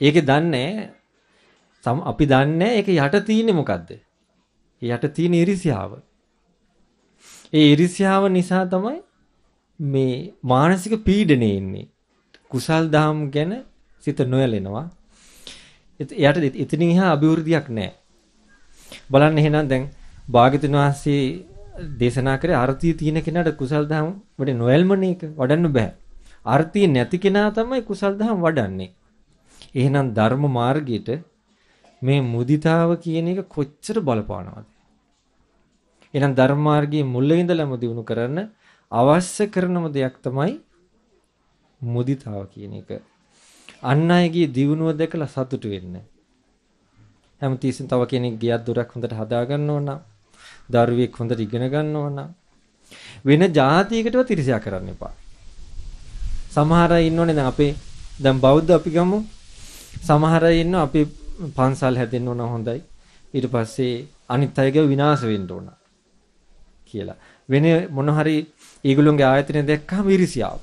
ඒකේ දන්නේ අපි දන්නේ ඒක යට තියෙන්නේ මොකද්ද? යට තියෙන ඉරිසියාව. ඒ ඉරිසියාව නිසා තමයි මේ මානසික පීඩනේ ඉන්නේ. කුසල් දහම් ගැන සිත නොයලෙනවා. එයාට එතනින් එහා අභිවෘද්ධියක් නැහැ. බලන්න එහෙනම් දැන් භාග්‍යතුන් වහන්සේ දේශනා කරේ අර්ථය තියෙන කෙනාට කුසල් දහම් වඩේ නොයල්මනේ එක වඩන්න බෑ. අර්ථය නැති කෙනා තමයි කුසල් දහම් වඩන්නේ. එහෙනම් ධර්ම මාර්ගයට මේ මුදිතාව කියන එක කොච්චර බලපානවද? එහෙනම් ධර්ම මාර්ගයේ මුල ඉඳලම දිනු කරන්න අවශ්‍ය කරනම දෙයක් තමයි මුදිතාව කියන එක. අන් අයගේ දියුණුව දැකලා සතුටු වෙන්න. හැමතිස්සෙම තව කෙනෙක් ගියක් දොරක් හොඳට හදා ගන්නව නම්, දරුවෙක් හොඳට ඉගෙන ගන්නව නම් වෙන જાතියකටවත් ඉරිසියා කරන්න එපා. සමහර අය ඉන්නෝනේ දැන් අපේ දැන් බෞද්ධ අපි ගමු. සමහර අය ඉන්නවා අපි පන්සල් හැදෙන්න ඕන හොඳයි. ඊට පස්සේ අනිත් අයගේ විනාශ වෙන්න ඕන කියලා. වෙන මොන හරි ඒගොල්ලෝගේ ආයතනය දැක්කම ඉරිසියාව.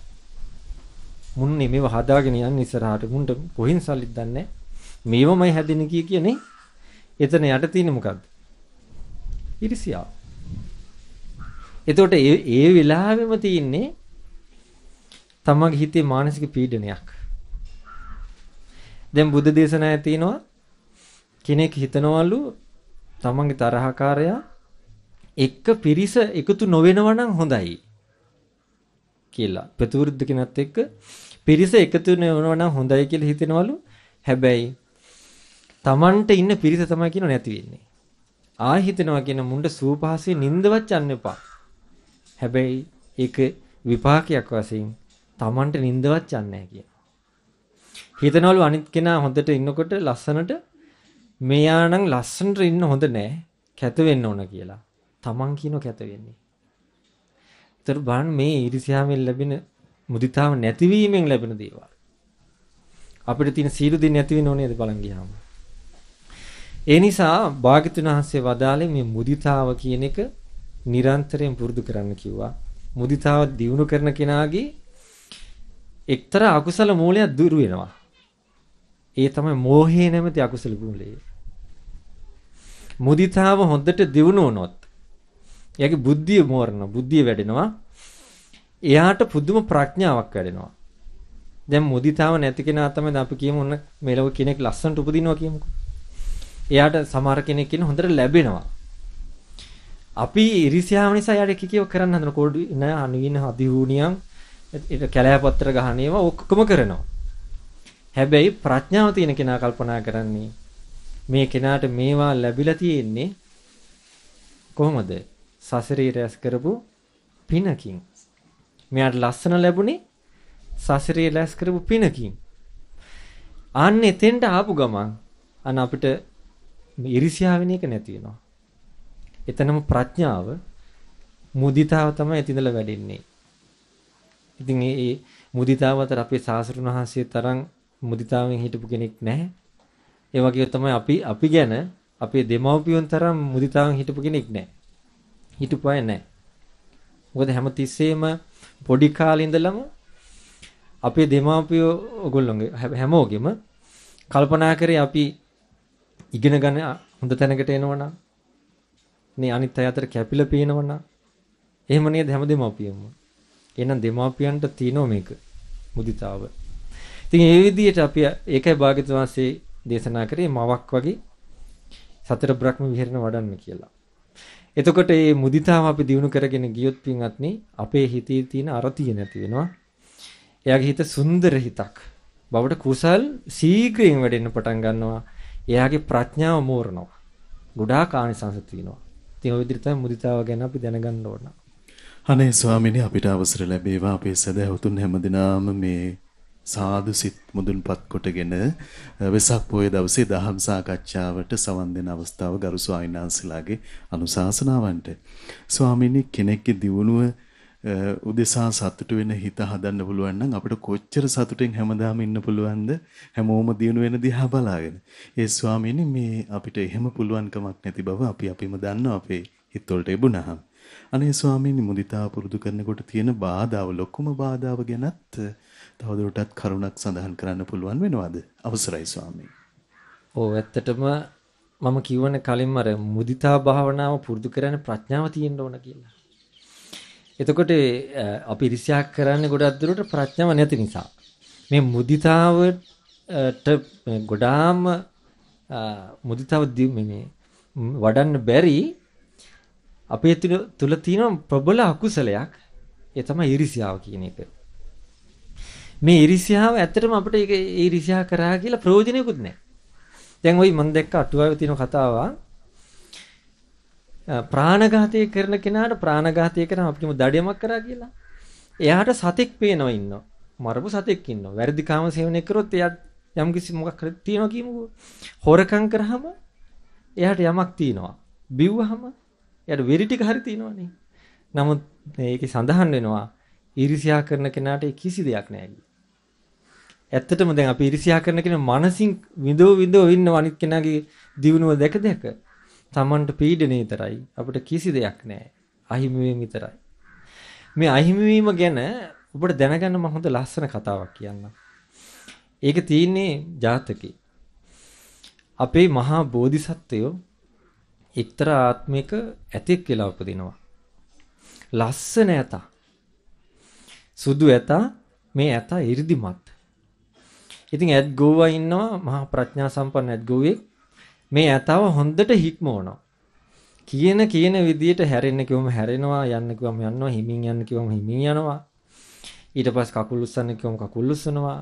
මුන්නේ මේව හදාගෙන යන්න ඉස්සරහට. මුන්ට කොහෙන් සල්ලිත් දන්නේ මේවමයි හැදෙන්නේ කිය කියන්නේ එතන යට තියෙන්නේ මොකද්ද? ඉරිසියාව. එතකොට ඒ ඒ වෙලාවෙම තියෙන්නේ තමගේ හිතේ මානසික පීඩනයක්. දැන් බුද්ධ දේශනාවේ තියෙනවා කෙනෙක් හිතනවලු තමන්ගේ තරහකාරයා එක්ක පිරිස එකතු නොවෙනවා නම් හොඳයි කියලා. ප්‍රතිවිරුද්ධ කෙනත් එක්ක පිරිස එකතු වෙනවා නම් හොඳයි කියලා හිතනවලු. හැබැයි Tamanට ඉන්න පිරිස තමයි කියනෝ නැති වෙන්නේ. ආයෙ හිතනවා කියන මුණ්ඩ සූපහසේ නිින්දවත් යන්න එපා. හැබැයි ඒක විපාකයක් වශයෙන් Tamanට නිින්දවත් යන්නේ නැහැ කියනවා. හිතනවලු අනිත් කෙනා හොඳට ඉන්නකොට ලස්සනට මෙයා නම් ලස්සනට ඉන්න හොඳ නෑ කැත වෙන්න ඕන කියලා. Taman කියනෝ කැත වෙන්නේ. ඒතර බලන්න මේ ඊර්ෂ්‍යාවෙන් ලැබෙන මුදිතාව නැතිවීමෙන් ලැබෙන දේවල්. අපිට තියෙන සීල දෙන්නේ නැති වෙනව නේද බලන් ගියාම. ඒ නිසා භාග්‍යතුන් වහන්සේ වදාළේ මේ මුදිතාව කියන එක නිරන්තරයෙන් පුරුදු කරන්න කිව්වා. මුදිතාව දියුණු කරන කෙනාගේ එක්තරා අකුසල මූලයක් දුරු වෙනවා. ඒ තමයි මෝහය නැමැති අකුසල මූලය. මුදිතාව හොඳට දියුණු වුණොත් එයාගේ බුද්ධිය මෝරන බුද්ධිය වැඩෙනවා එයාට පුදුම ප්‍රඥාවක් වැඩෙනවා. දැන් මුදිතාව නැති කෙනා තමයි අපි කියමු ඔන්න මෙලව කෙනෙක් ලස්සනට උපදිනවා කියමුකෝ. එයාට සමහර කෙනෙක් ඉන්න හොඳට ලැබෙනවා. අපි ඉරිසියාව නිසා යාට එක එකව කරන්න හදන කෝඩු නෑ අනිවින අධිහූනියම් ඒක කැලෑපත්‍ර ගහන ඒවා ඔක්කොම කරනවා. හැබැයි ප්‍රඥාව තියෙන කෙනා කල්පනා කරන්නේ මේ කෙනාට මේවා ලැබිලා තියෙන්නේ කොහොමද? සසරේ රැස් කරපු පිනකින්. මෙයාට ලස්සන ලැබුණේ සසරේ ලැස් කරපු පිනකින්. අන්න එතෙන්ට ආපු ගමන් අන්න අපිට ඉරිසියා වෙන එක නැති වෙනවා. එතනම ප්‍රඥාව මුදිතාව තමයි එතින්දලා වැඩෙන්නේ. ඉතින් මේ මුදිතාව අතර අපේ සාසරුණ වහන්සේ තරම් මුදිතාවෙන් හිටපු කෙනෙක් නැහැ. ඒ වගේ තමයි අපි අපි ගැන අපේ දෙමව්පියන් තරම් මුදිතාවෙන් හිටපු කෙනෙක් නැහැ. හිටපු අය නැහැ. මොකද හැම තිස්සෙම පොඩි කාලේ ඉඳලම අපේ දෙමාපියෝ ඔයගොල්ලෝගේ හැමෝගෙම කල්පනා කරේ අපි ඉගෙන ගන්න හොඳ තැනකට එනවනම් නේ අනිත් අය අතර කැපිලා පේනවනම්. එහෙම නේද හැම දෙමාපියම එහෙනම් දෙමාපියන්ට තියෙනවා මේක මුදිතාව. ඉතින් ඒ විදිහට අපි ඒකයි භාග්‍යතුන් වහන්සේ දේශනා කරේ මවක් වගේ සතර බ්‍රහ්ම විහරණ වඩන්න කියලා. එතකොට මේ මුදිතාව අපි දිනු කරගෙන ගියොත් පින්වත්නි අපේ හිතේ තියෙන අරතිය නැති වෙනවා. එයාගේ හිත සුන්දර හිතක්. බවට කුසල් ශීඝ්‍රයෙන් වැඩෙන්න පටන් ගන්නවා. එයාගේ ප්‍රඥාව මෝරනවා. ගොඩාක් ආනිසංස තියෙනවා. ඉතින් ওই විදිහට තමයි මුදිතාව ගැන අපි දැනගන්න ඕන. අනේ ස්වාමීනි අපිට අවසර ලැබේවා අපේ සදහවතුන් හැමදිනාම මේ සාදු සිත් මුදුන්පත් කොටගෙන වෙසක් පොය දවසේ දහම් සාකච්ඡාවට සවන් දෙන අවස්ථාව ගරු ස්වාමීන් වහන්සේලාගේ අනුශාසනාවන්ට. ස්වාමීනි කෙනෙක්ගේ දියුණුව උදෙසා සතුට වෙන හිත හදන්න පුළුවන් නම් අපිට කොච්චර සතුටෙන් හැමදාම ඉන්න පුළුවන්ද? හැමෝම දිනු වෙන දිහා බලාගෙන. ඒ ස්වාමීනි මේ අපිට එහෙම පුළුවන්කමක් නැති බව අපි අපිම දන්නවා අපේ හිතවලට එබුණාම අනේ ස්වාමීනි මුදිතාව පුරුදු කරනකොට තියෙන බාධාව ලොකුම බාධාව ගැනත් තවදුරටත් කරුණක් සඳහන් කරන්න පුළුවන් වෙනවද? අවසරයි ස්වාමීනි. ඔව් ඇත්තටම මම කියවනේ කලින්ම අර මුදිතා භාවනාව පුරුදු කරන්න ප්‍රඥාව තියෙන්න ඕන කියලා. එතකොට අපි ඉරිසියා කරන්නේ ගොඩක් දුරට ප්‍රඥාව නැති නිසා. මේ මුදිතාවට ගොඩාම මුදිතාව මේ වඩන්න බැරි අපේ තුල තියෙන ප්‍රබල අකුසලයක් ඒ තමයි iriසියාව කියන එක. මේ iriසියාව ඇත්තටම අපිට ඒක iriසියා කරා කියලා ප්‍රයෝජනයකුත් නැහැ. දැන් ওই මම දැක්ක අටුවාවේ තියෙන කතාව ප්‍රාණඝාතය කරන කෙනාට ප්‍රාණඝාතය කරන අපි කියමු දඩයමක් කරා කියලා. එයාට සතෙක් පේනවා ඉන්නවා. මරපු සතෙක් ඉන්නවා. වැරදි කාම සේවනය කරොත් එයා යම් කිසි මොකක් හරි තියනවා කියමුකෝ. හොරකම් කරාම එයාට යමක් තියනවා. බිව්වහම එයාට වෙරි ටික හරි තියනවනේ. නමුත් මේකේ සඳහන් වෙනවා ඊර්ෂ්‍යා කරන කෙනාට කිසි දෙයක් නැහැ. ඇත්තටම දැන් අපි ඊර්ෂ්‍යා කරන කෙනා මනසින් විඳෝ විඳෝ ඉන්න අනිත් කෙනාගේ දියුණුව දැක දැක Tamanට පීඩනේ විතරයි අපිට කිසි දෙයක් නැහැ. අහිමි වීම විතරයි. මේ අහිමි වීම ගැන ඔබට දැනගන්න මම හොඳ ලස්සන කතාවක් කියන්නම්. ඒක තියෙන්නේ ජාතකේ. අපේ මහා බෝධිසත්වයෝ එක්තරා ආත්මික ඇතෙක් කියලා උපදිනවා. ලස්සන ඇතා. සුදු ඇතා මේ ඇතා 이르දිමත්. ඉතින් ඇත් ගෝවා ඉන්නවා මහා ප්‍රඥා සම්පන්න ඇත් ගෝවෙක්. මේ ඇතාව හොඳට හික්මවනවා. කියන කියන විදියට හැරෙන්න කිව්වම හැරෙනවා යන්න කිව්වම යනවා හිමින් යන්න කිව්වම හිමින් යනවා. ඊට පස්සේ කකුල් උස්සන්න කිව්වම කකුල් උස්සනවා.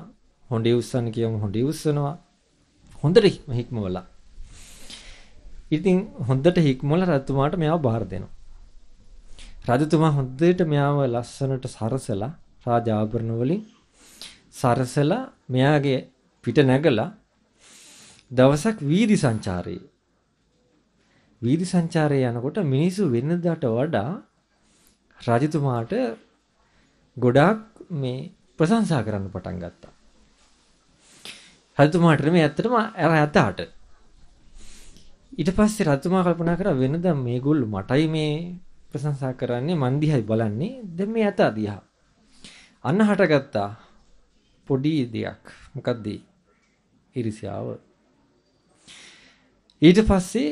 හොඬේ උස්සන්න කිව්වම හොඬේ උස්සනවා. හොඳට හික්මවලා. ඉතින් හොඳට හික්මවලා රජතුමාට මෙයාව බාර දෙනවා. රජතුමා හොඳට මෙයාව ලස්සනට සරසලා රාජ ආභරණ වලින් සරසලා මෙයාගේ පිට නැගලා දවසක් වීදි සංචාරයේ වීදි සංචාරයේ යනකොට මිනිස්සු වෙනදාට වඩා රජතුමාට ගොඩාක් මේ ප්‍රශංසා කරන්න පටන් ගත්තා. රජතුමාට මේ ඇත්තටම අර ඇතාට ඊට පස්සේ රජතුමා කල්පනා කරා වෙනදා මේගොල්ලෝ මටයි මේ ප්‍රශංසා කරන්නේ මන් දිහායි බලන්නේ. දැන් මේ ඇතා දිහා. අන්න හටගත්තා. පොඩි දෙයක් මොකක්ද ඉරිසියාව ඊට පස්සේ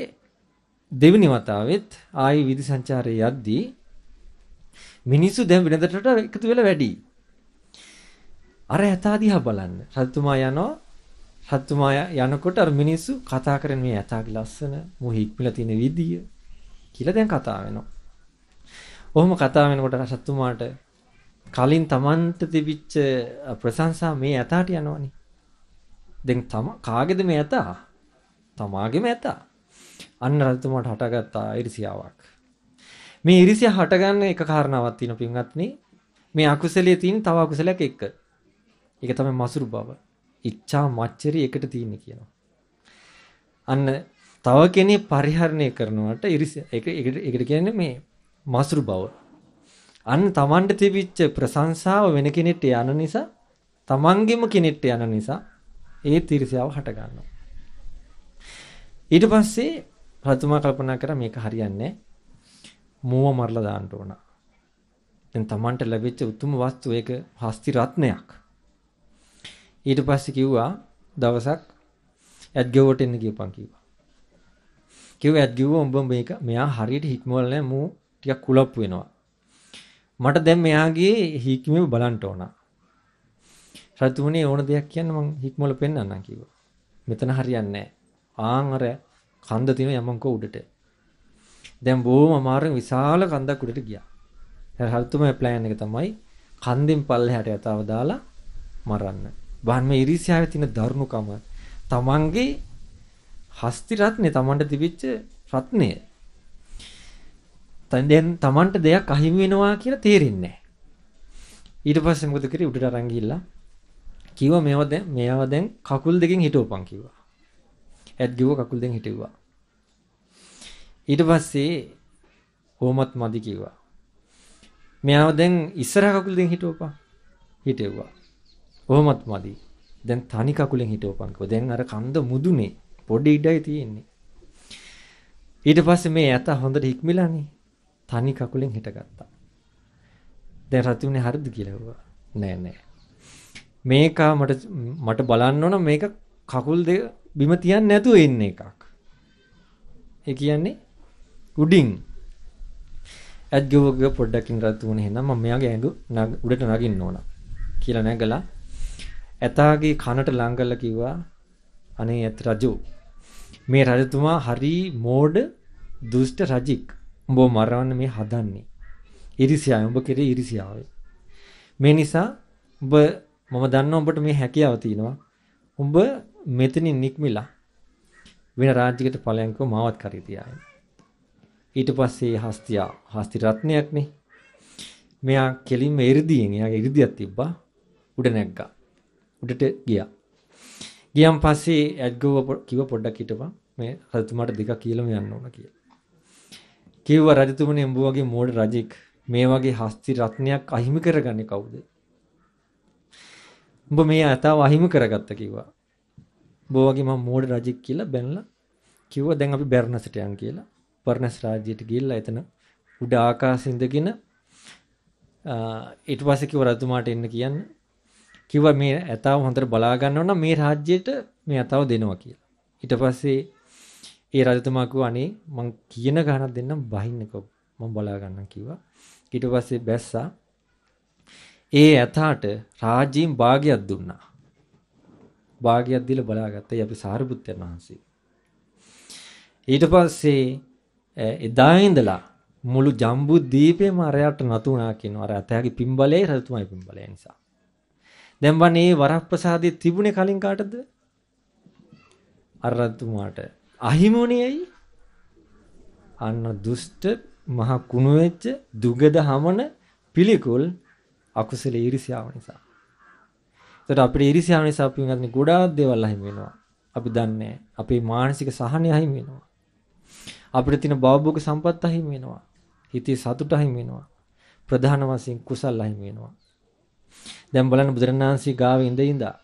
දෙවෙනි වතාවෙත් ආයි විදි සංචාරයේ යද්දී මිනිස්සු දැන් වෙනදට එකතු වෙලා වැඩි. අර ඇතා දිහා බලන්න. රජතුමා යනවා රජතුමා යනකොට අර මිනිස්සු කතා කරන මේ ඇතාගේ ලස්සන මු හික්මිලා තියෙන විදිය කියලා දැන් කතා වෙනවා. ඔහොම කතා වෙනකොට රජතුමාට කලින් Tamanට තිබිච්ච ප්‍රශංසා මේ ඇතාට යනවනේ. දැන් තම කාගේද මේ ඇතා? තමාගේම ඇතා. අන්න රජතුමාට හටගත්තා ඊර්ෂියාවක්. මේ ඊර්ෂිය හටගන්න එක කාරණාවක් තියෙන පින්වත්නි. මේ අකුසලයේ තියෙන තව අකුසලයක් එක්ක. ඒක තමයි මසුරු බව. ඉච්ඡා මච්චරි එකට තියෙන්නේ කියනවා. අන්න තව කෙනෙක් පරිහරණය කරනවට ඉරිස ඒක ඒකට කියන්නේ මේ මසුරු බව. අන්න Tamanට තිබිච්ච ප්‍රශංසාව වෙන කෙනෙක්ට යන නිසා Tamanගෙම කෙනෙක්ට යන නිසා ඒ තිරසාව හට ගන්නවා. ඊට පස්සේ රතුමා කල්පනා කරා මේක හරියන්නේ මුව මරලා දාන්න ඕන. දැන් Tamanට ලැබිච්ච උතුම් වස්තු ඒක හස්ති රත්නයක්. ඊට පස්සේ කිව්වා දවසක් ඇත් ගෙවුවට එන්න කියපන් කිව්වා. කිව්වා ඇත් ගෙවුව උඹ මේක මෙයා හරියට හික්මවල නැහැ මූ ටිකක් කුලප්පු වෙනවා. මට දැන් මෙයාගේ හික්මීම බලන්න ඕන. රතුමනේ ඕන දෙයක් කියන්න මං හික්මවල පෙන්නන්නම් කිව්වා. මෙතන හරියන්නේ ආන් අර කන්ද තියෙන යමන්කෝ උඩට. දැන් බොහොම අමාරුවෙන් විශාල කන්දක් උඩට ගියා. දැන් හල්තුමේ ප්ලෑන් එක තමයි කන්දෙන් පල්ලෙහාට යතාව දාලා මරන්න. බාන් මේ ඉරිසියාවේ තියෙන දරුණුකම තමන්ගේ හස්ති රත්නේ තමන්ට තිබිච්ච රත්නය. දැන් තමන්ට දෙයක් අහිමි වෙනවා කියලා තේරෙන්නේ නැහැ. ඊට පස්සේ මොකද කරේ උඩට අරන් ගිහිල්ලා කිව්වා මේවා දැන් මේවා දැන් කකුල් දෙකෙන් හිටවපන් කිව්වා. ඇත් ගිව්ව කකුල් දෙකෙන් හිටුවා. ඊට පස්සේ කොහොමත් මදි කිව්වා. මෙයාව දැන් ඉස්සරහ කකුල් දෙකෙන් හිටවපන්. හිටෙව්වා. කොහොමත් මදි. දැන් තනි කකුලෙන් හිටවපන්කෝ. දැන් අර කන්ද මුදුනේ පොඩි ඉඩයි තියෙන්නේ. ඊට පස්සේ මේ ඇත හොඳට හික්මිලානේ. තනි කකුලෙන් හිටගත්තා. දැන් රතුනේ හරිද කියලා කිව්වා. නෑ නෑ. මේක මට මට බලන්න ඕන මේක කකුල් දෙක බිම තියන්නේ නැතුව ඉන්න එකක්. ඒ කියන්නේ උඩින් ඇද්ගවග පොඩ්ඩකින් රතුනේ එහෙනම් මම මෙයාගේ ඇඟ උඩට නගින්න ඕන කියලා නැගලා ඇතාගේ කනට ලං කරලා කිව්වා අනේ ඇත් රජු මේ රජතුමා හරි මෝඩ දුෂ්ට රජෙක් උඹ මරවන්න මේ හදන්නේ. ඉරිසියාව උඹ කෙරේ ඉරිසියාවයි මේ නිසා උඹ මම දන්නවා උඹට මේ හැකියාව තියෙනවා. උඹ මෙතනින් නික්මිලා වෙන රාජ්‍යයකට ඵලයන්කව මාවත් කරේ තියාගෙන. ඊට පස්සේ හස්තියා හස්ති රත්නයක්නේ මෙයා කෙලින්ම එ르දියෙන් එයාගේ ඉරිදියක් තිබ්බා. උඩ නැග්ගා. උඩට ගියා. ගියන් පස්සේ ඇඩ්ගව කිව්ව පොඩ්ඩක් හිටපන්. මේ රජතුමාට දෙකක් කියලාම යන්න ඕන කියලා. කිව්වා රජතුමනි උඹ වගේ මෝඩ රජෙක් මේ වගේ හස්ති රත්නයක් අහිමි කරගන්නේ කවුද? උඹ මේ අතාව අහිමි කරගත්ත කිව්වා. උඹ වගේ මම මෝඩ රජෙක් කියලා බැනලා කිව්වා දැන් අපි බර්නස්ට යන් කියලා. බර්නස් රාජ්‍යයට ගිහිල්ලා එතන උඩ ආකාශ ඉඳගෙන ඊට පස්සේ කිව්වා රජතුමාට එන්න කියන්න. කිව්වා මේ ඇතාව හොඳට බලා ගන්නවා නම් මේ රාජ්‍යයට මේ ඇතාව දෙනවා කියලා. ඊට පස්සේ ඒ රජතුමා කිව්වා අනේ මං කියන ගානක් දෙන්නම් බහින්නකෝ මම බලා ගන්නම් කිව්වා. ඊට පස්සේ බැස්සා ඒ ඇතාට රාජ්‍යයෙන් භාගයක් දුන්නා. භාගයක් දීලා බලාගත්තා. අපි සාරිපුත්යන් වහන්සේ. ඊට පස්සේ එදා ඉඳලා මුළු ජම්බු දීපේම අරයට නතුණා කියනවා. අර ඇතයාගේ පිම්බලේ රජතුමාගේ පිම්බලේ නිසා. දැන් වනේ වරප්‍රසාදයේ තිබුණේ කලින් කාටද? අර රජතුමාට. අහිමුනේ ඇයි? අන්න දුෂ්ට මහ කුණු වෙච්ච දුගද හමන පිළිකුල් අකුසල ඊර්ෂ්‍යාව නිසා. ඒතර අපේ ඊර්ෂ්‍යාව නිසා අපි ගන්න ගොඩාක් දේවල් අහිමි වෙනවා. අපි දන්නේ අපේ මානසික සහනය අහිමි වෙනවා. අපිට තියෙන භවභෝග සම්පත් අහිමි වෙනවා. හිතේ සතුට අහිමි වෙනවා. ප්‍රධාන වශයෙන් කුසල් අහිමි වෙනවා. දැන් බලන්න බුදුරණාන්සේ ගාව ඉඳ ඉඳා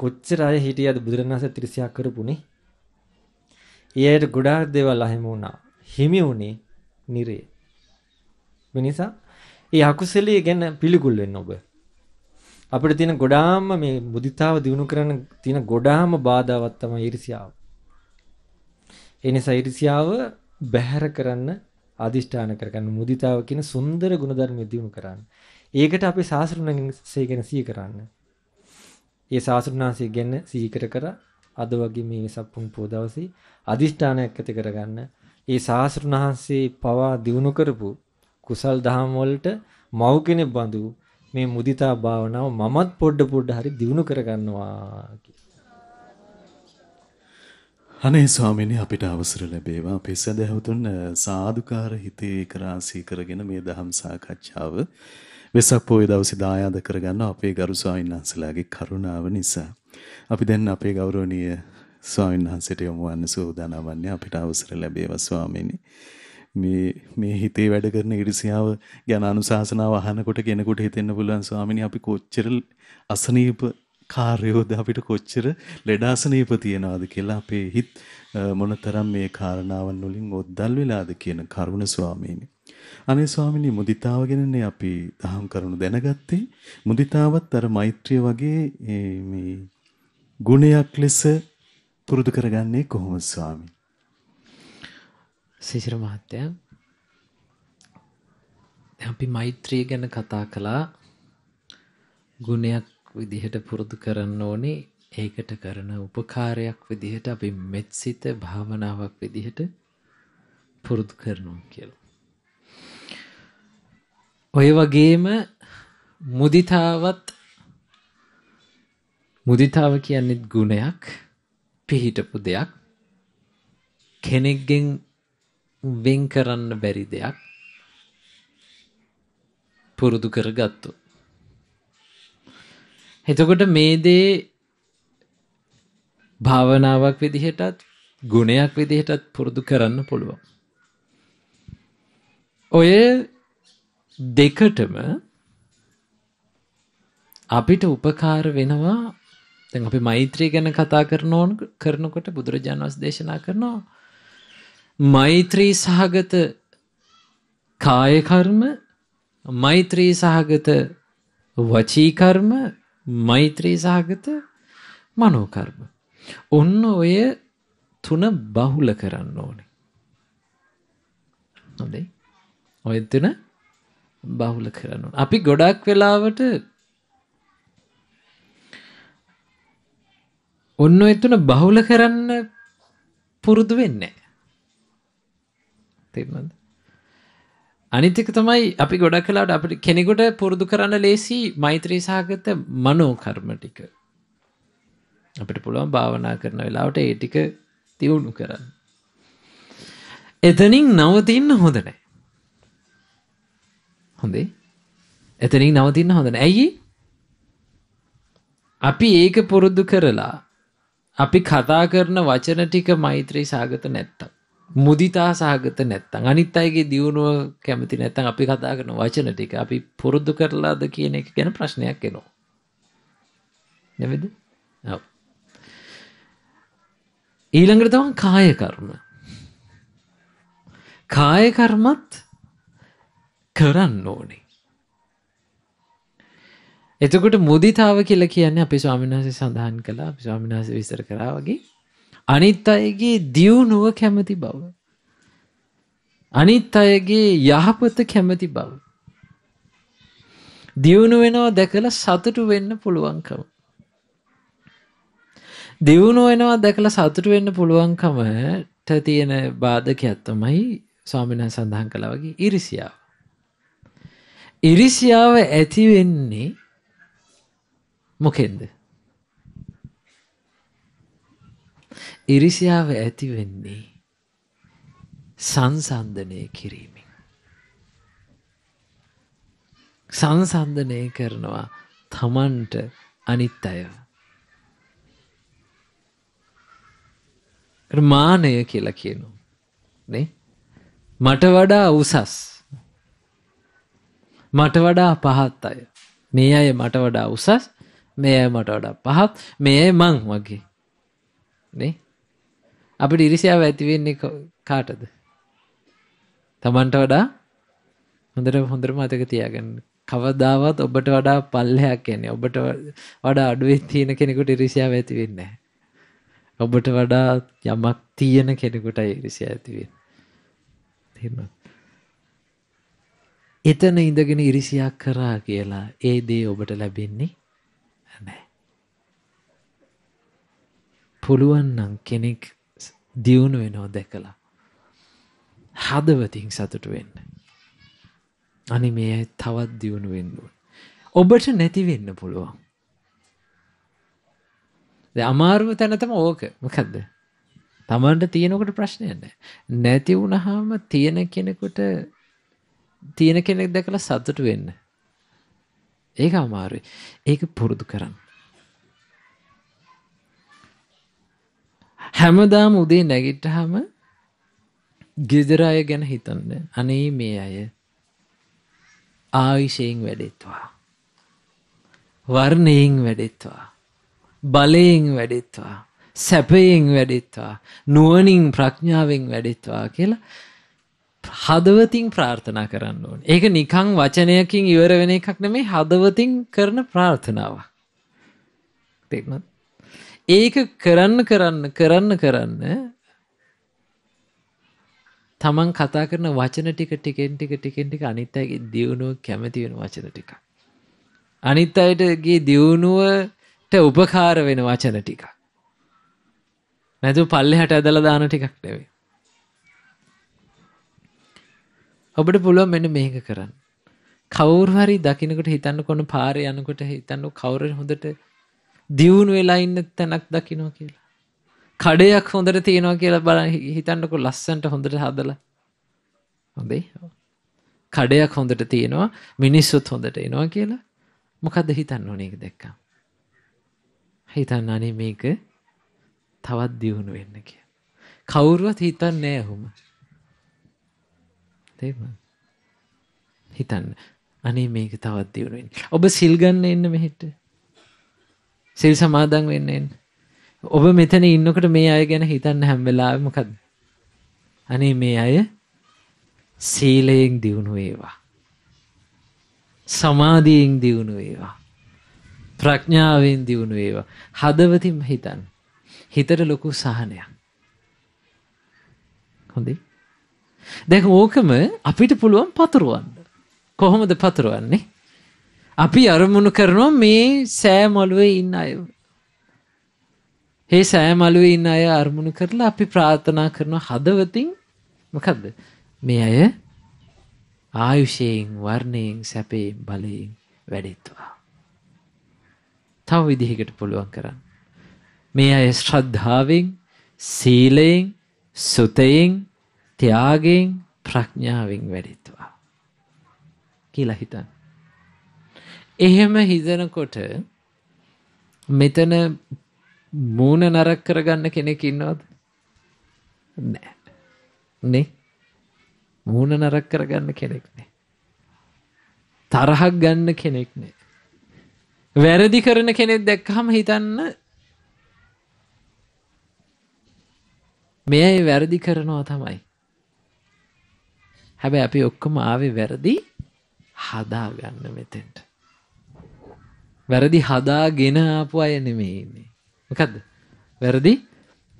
කොච්චර අය හිටියද බුදුරණාන්සේ ත්‍රිසියා කරපුනේ. ඊයට ගොඩාක් දේවල් අහිමි වුණා. හිමි වුණේ නිරේ. මිනිසා ඒ අකුසලයේ ගැන පිළිකුල් වෙන්න ඔබ. අපිට තියෙන ගොඩාම මේ මුදිතාව දිනු කරන තියෙන ගොඩාම බාධාවක් තමයි ඊර්ෂ්‍යාව. ඒ නිසා ඊර්ෂ්‍යාව බැහැර කරන්න අදිෂ්ඨාන කරගන්න මුදිතාව කියන සුන්දර ගුණධර්ම දිනු කරන්න. ඒකට අපි සාසෘණංශය ගැන සිහි කරන්න. ඒ සාසෘණාංශය ගැන සිහි කර කර අද වගේ මේ සප්පුන් පොදවසේ අදිෂ්ඨානයක් ඇති කරගන්න. ඒ සාසෘණාංශේ පවා දිනු කරපු කුසල් දහම් වලට මව් කෙනෙක් බඳු මේ මුදිතා භාවනාව මමත් පොඩ පොඩ හරි දිනු කරගන්නවා අනේ ස්වාමීනි අපිට අවසර ලැබේවා අපේ සදහවතුන් සාදුකාර හිතේ කරාසී කරගෙන මේ දහම් සාකච්ඡාව වෙසක් පොය දවසේ දායාද කරගන්න අපේ ගරු ස්වාමීන් වහන්සේලාගේ කරුණාව නිසා. අපි දැන් අපේ ගෞරවනීය ස්වාමීන් වහන්සේට යොමු වන්න සූදානම් වන්නේ අපිට අවසර ලැබේවා ස්වාමීනි. මේ මේ හිතේ වැඩ කරන ඉරිසියාව ගැන අනුශාසනාව අහනකොට කෙනෙකුට හිතෙන්න පුළුවන් ස්වාමීනි අපි කොච්චර අසනීප කාර්යෝද අපිට කොච්චර ලෙඩාසනීප තියනවාද කියලා අපේ හිත මොනතරම් මේ කාරණාවන් වලින් ඔද්දල් වෙලාද කියන කරුණ ස්වාමීනි. අනේ ස්වාමීනි මුදිතාව ගැනනේ අපි දහම් කරුණු දැනගත්තේ. මුදිතාවත් අර මෛත්‍රිය වගේ මේ ගුණයක් ලෙස පුරුදු කරගන්නේ කොහොමද ස්වාමී? සිසිර මහත්තයා අපි මෛත්‍රිය ගැන කතා කළා ගුණයක් විදිහට පුරුදු කරන්න ඕනේ ඒකට කරන උපකාරයක් විදිහට අපි මෙත්සිත භාවනාවක් විදිහට පුරුදු කරනවා කියලා. ඔය වගේම මුදිතාවත් මුදිතාව කියන්නෙත් ගුණයක් පිහිටපු දෙයක් කෙනෙක්ගෙන් වෙන් කරන්න බැරි දෙයක් පුරුදු කරගත්තු. එතකොට මේ දේ භාවනාවක් විදිහටත් ගුණයක් විදිහටත් පුරුදු කරන්න පුළුවන්. ඔය දෙකටම අපිට උපකාර වෙනවා දැන් අපි මෛත්‍රිය ගැන කතා කරන ඕන කරනකොට බුදුරජාණන් වහන්සේ දේශනා කරනවා මෛත්‍රී සහගත කාය කර්ම මෛත්‍රී සහගත වචී කර්ම මෛත්‍රී සහගත මනෝ කර්ම. ඔන්න ඔය තුන බහුල කරන්න ඕනේ. හොඳයි. ඔය තුන බහුල කරන්න ඕනේ. අපි ගොඩක් වෙලාවට ඔන්න ඔය තුන බහුල කරන්න පුරුදු වෙන්නේ නැහැ. තේරුණාද? අනිත් එක තමයි අපි ගොඩක් වෙලාවට අපිට කෙනෙකුට පුරුදු කරන්න ලේසි මෛත්‍රී සහගත මනෝ කර්ම ටික. අපිට පුළුවන් භාවනා කරන වෙලාවට ඒ ටික තියුණු කරන්න. එතනින් නවතින්න හොඳ නැහැ. හොඳේ. එතනින් නවතින්න හොඳ නැහැ. ඇයි? අපි ඒක පුරුදු කරලා අපි කතා කරන වචන ටික මෛත්‍රී සාගත නැත්තම්. මුදිතා සහගත නැත්තම් අනිත් අයගේ දියුණුව කැමති නැත්තම් අපි කතා කරන වචන ටික අපි පුරුදු කරලාද කියන එක ගැන ප්‍රශ්නයක් එනවා. නෙමෙයිද? ඔව්. ඊළඟට තමයි කාය කර්ම. කාය කර්මත් කරන්න ඕනේ. එතකොට මුදිතාව කියලා කියන්නේ අපේ ස්වාමීන් වහන්සේ සඳහන් කළා අපේ ස්වාමීන් වහන්සේ විස්තර කරා වගේ අනිත් අයගේ දියුණුව කැමති බව. අනිත් අයගේ යහපත කැමති බව. දියුණු වෙනවා දැකලා සතුටු වෙන්න පුළුවන්කම. දියුණු වෙනවා දැකලා සතුටු වෙන්න පුළුවන්කමට තියෙන බාධකයක් තමයි ස්වාමීන් වහන්සේ සඳහන් කළා වගේ ඉරිසියාව. ඉරිසියාව ඇති වෙන්නේ මොකෙන්ද? ඉරිසියාව ඇති වෙන්නේ සංසන්දනය කිරීමෙන්. සංසන්දනය කරනවා තමන්ට අනිත් අය. මානය කියලා කියනු. නේ? මට වඩා උසස්. මට වඩා පහත් අය. මේ අය මට වඩා උසස් මේ අය මට වඩා පහත් මේ අය මං වගේ. නේ? අපිට ඉරිසියාව ඇති වෙන්නේ කාටද? Tamanට වඩා හොඳට හොඳට මතක තියාගන්න. කවදාවත් ඔබට වඩා පල්ලෙහාක් යන්නේ. ඔබට වඩා අඩුවේ තියෙන කෙනෙකුට ඉරිසියාව ඇති වෙන්නේ නැහැ. ඔබට වඩා යමක් තියෙන කෙනෙකුටයි ඉරිසියාව ඇති වෙන්නේ. තේරුණාද? එතන ඉඳගෙන ඉරිසියා කරා කියලා ඒ දේ ඔබට ලැබෙන්නේ නැහැ. පුළුවන් නම් කෙනෙක් දියුණු වෙනව දැකලා හදවතින් සතුටු වෙන්න. අනි මේ තවත් දියුණු වෙන්න ඕන. ඔබට නැති වෙන්න පුළුවන්. දැන් අමාරුම තැන තමයි ඕක. මොකද්ද? Tamanට තියෙනකොට ප්‍රශ්නයක් නැහැ. නැති වුනහම තියෙන කෙනෙකුට තියෙන කෙනෙක් දැකලා සතුටු වෙන්න. ඒක අමාරුයි. ඒක පුරුදු කරන්න. හැමදාම උදේ නැගිට්ටහම ගෙදර අය ගැන හිතන්න. අනේ මේ අය ආයුෂයෙන් වැඩෙත්වා. වර්ණයෙන් වැඩෙත්වා. බලයෙන් වැඩෙත්වා. සැපයෙන් වැඩෙත්වා. නුවණින් ප්‍රඥාවෙන් වැඩෙත්වා කියලා හදවතින් ප්‍රාර්ථනා කරන්න ඕන. ඒක නිකං වචනයකින් ඉවර වෙන එකක් නෙමෙයි හදවතින් කරන ප්‍රාර්ථනාවක්. තේරුණාද? ඒක කරන්න කරන්න කරන්න කරන්න තමන් කතා කරන වචන ටික ටිකෙන් ටික ටිකෙන් ටික අනිත් අයගේ දියුණුව කැමති වෙන වචන ටික. අනිත් අයටගේ දියුණුවට උපකාර වෙන වචන ටික. නැතු පල්ලෙහාට ඇදලා දාන ටිකක් නෙවෙයි. ඔබට පුළුවන් මෙන්න මේක කරන්න. කවුරු හරි දකින්නකොට හිතන්න කොන පාරේ යනකොට හිතන්න කවුරු හොඳට දියුණු වෙලා ඉන්න තැනක් දකින්නවා කියලා. කඩයක් හොඳට තියෙනවා කියලා බලන්න හිතන්නකො ලස්සන්ට හොඳට හදලා. හොඳේ. කඩයක් හොඳට තියෙනවා මිනිස්සුත් හොඳට එනවා කියලා මොකද්ද හිතන්න ඕනේ ඒක දැක්කම. හිතන්න අනේ මේක තවත් දියුණු වෙන්න කියලා. කවුරුවත් හිතන්නේ නැහැ ඔහොම. තේරුණාද? හිතන්න. අනේ මේක තවත් දියුණු වෙන්න. ඔබ සිල් ගන්න එන්න මෙහෙට. සිල් සමාදන් වෙන්න එන්න. ඔබ මෙතන ඉන්නකොට මේ අය ගැන හිතන්න හැම වෙලාවෙම මොකද්ද? අනේ මේ අය සීලයෙන් දියුණු වේවා. සමාධියෙන් දියුණු වේවා. ප්‍රඥාවෙන් දියුණු වේවා. හදවතින්ම හිතන්න. හිතට ලොකු සහනයක්. හොඳේ. දැන් ඕකම අපිට පුළුවන් පතුරවන්න. කොහොමද පතුරවන්නේ? අපි අරමුණු කරනවා මේ සෑ මළුවේ ඉන්න අය. ඒ සෑ මළුවේ ඉන්න අය අරමුණු කරලා අපි ප්‍රාර්ථනා කරනවා හදවතින් මොකද්ද? මේ අය ආයුෂයෙන් වර්ණයෙන් සැපයෙන් බලයෙන් වැඩෙත්වා. තව විදිහකට පුළුවන් කරන්න. මේ අය ශ්‍රද්ධාවෙන් සීලයෙන් සුතයෙන් ත්‍යාගෙන් ප්‍රඥාවෙන් වැඩෙත්වා. කියලා හිතන්න. එහෙම හිතනකොට මෙතන මූණ නරක් කරගන්න කෙනෙක් ඉන්නවද? නෑ. නේ? මූණ නරක් කරගන්න කෙනෙක් නෑ. තරහක් ගන්න කෙනෙක් නෑ. වැරදි කරන කෙනෙක් දැක්කහම හිතන්න මේ අය වැරදි කරනවා තමයි. හැබැයි අපි ඔක්කොම ආවේ වැරදි හදාගන්න මෙතෙන්ට. වැරදි හදාගෙන ආපු අය නෙමෙයි ඉන්නේ. මොකද්ද? වැරදි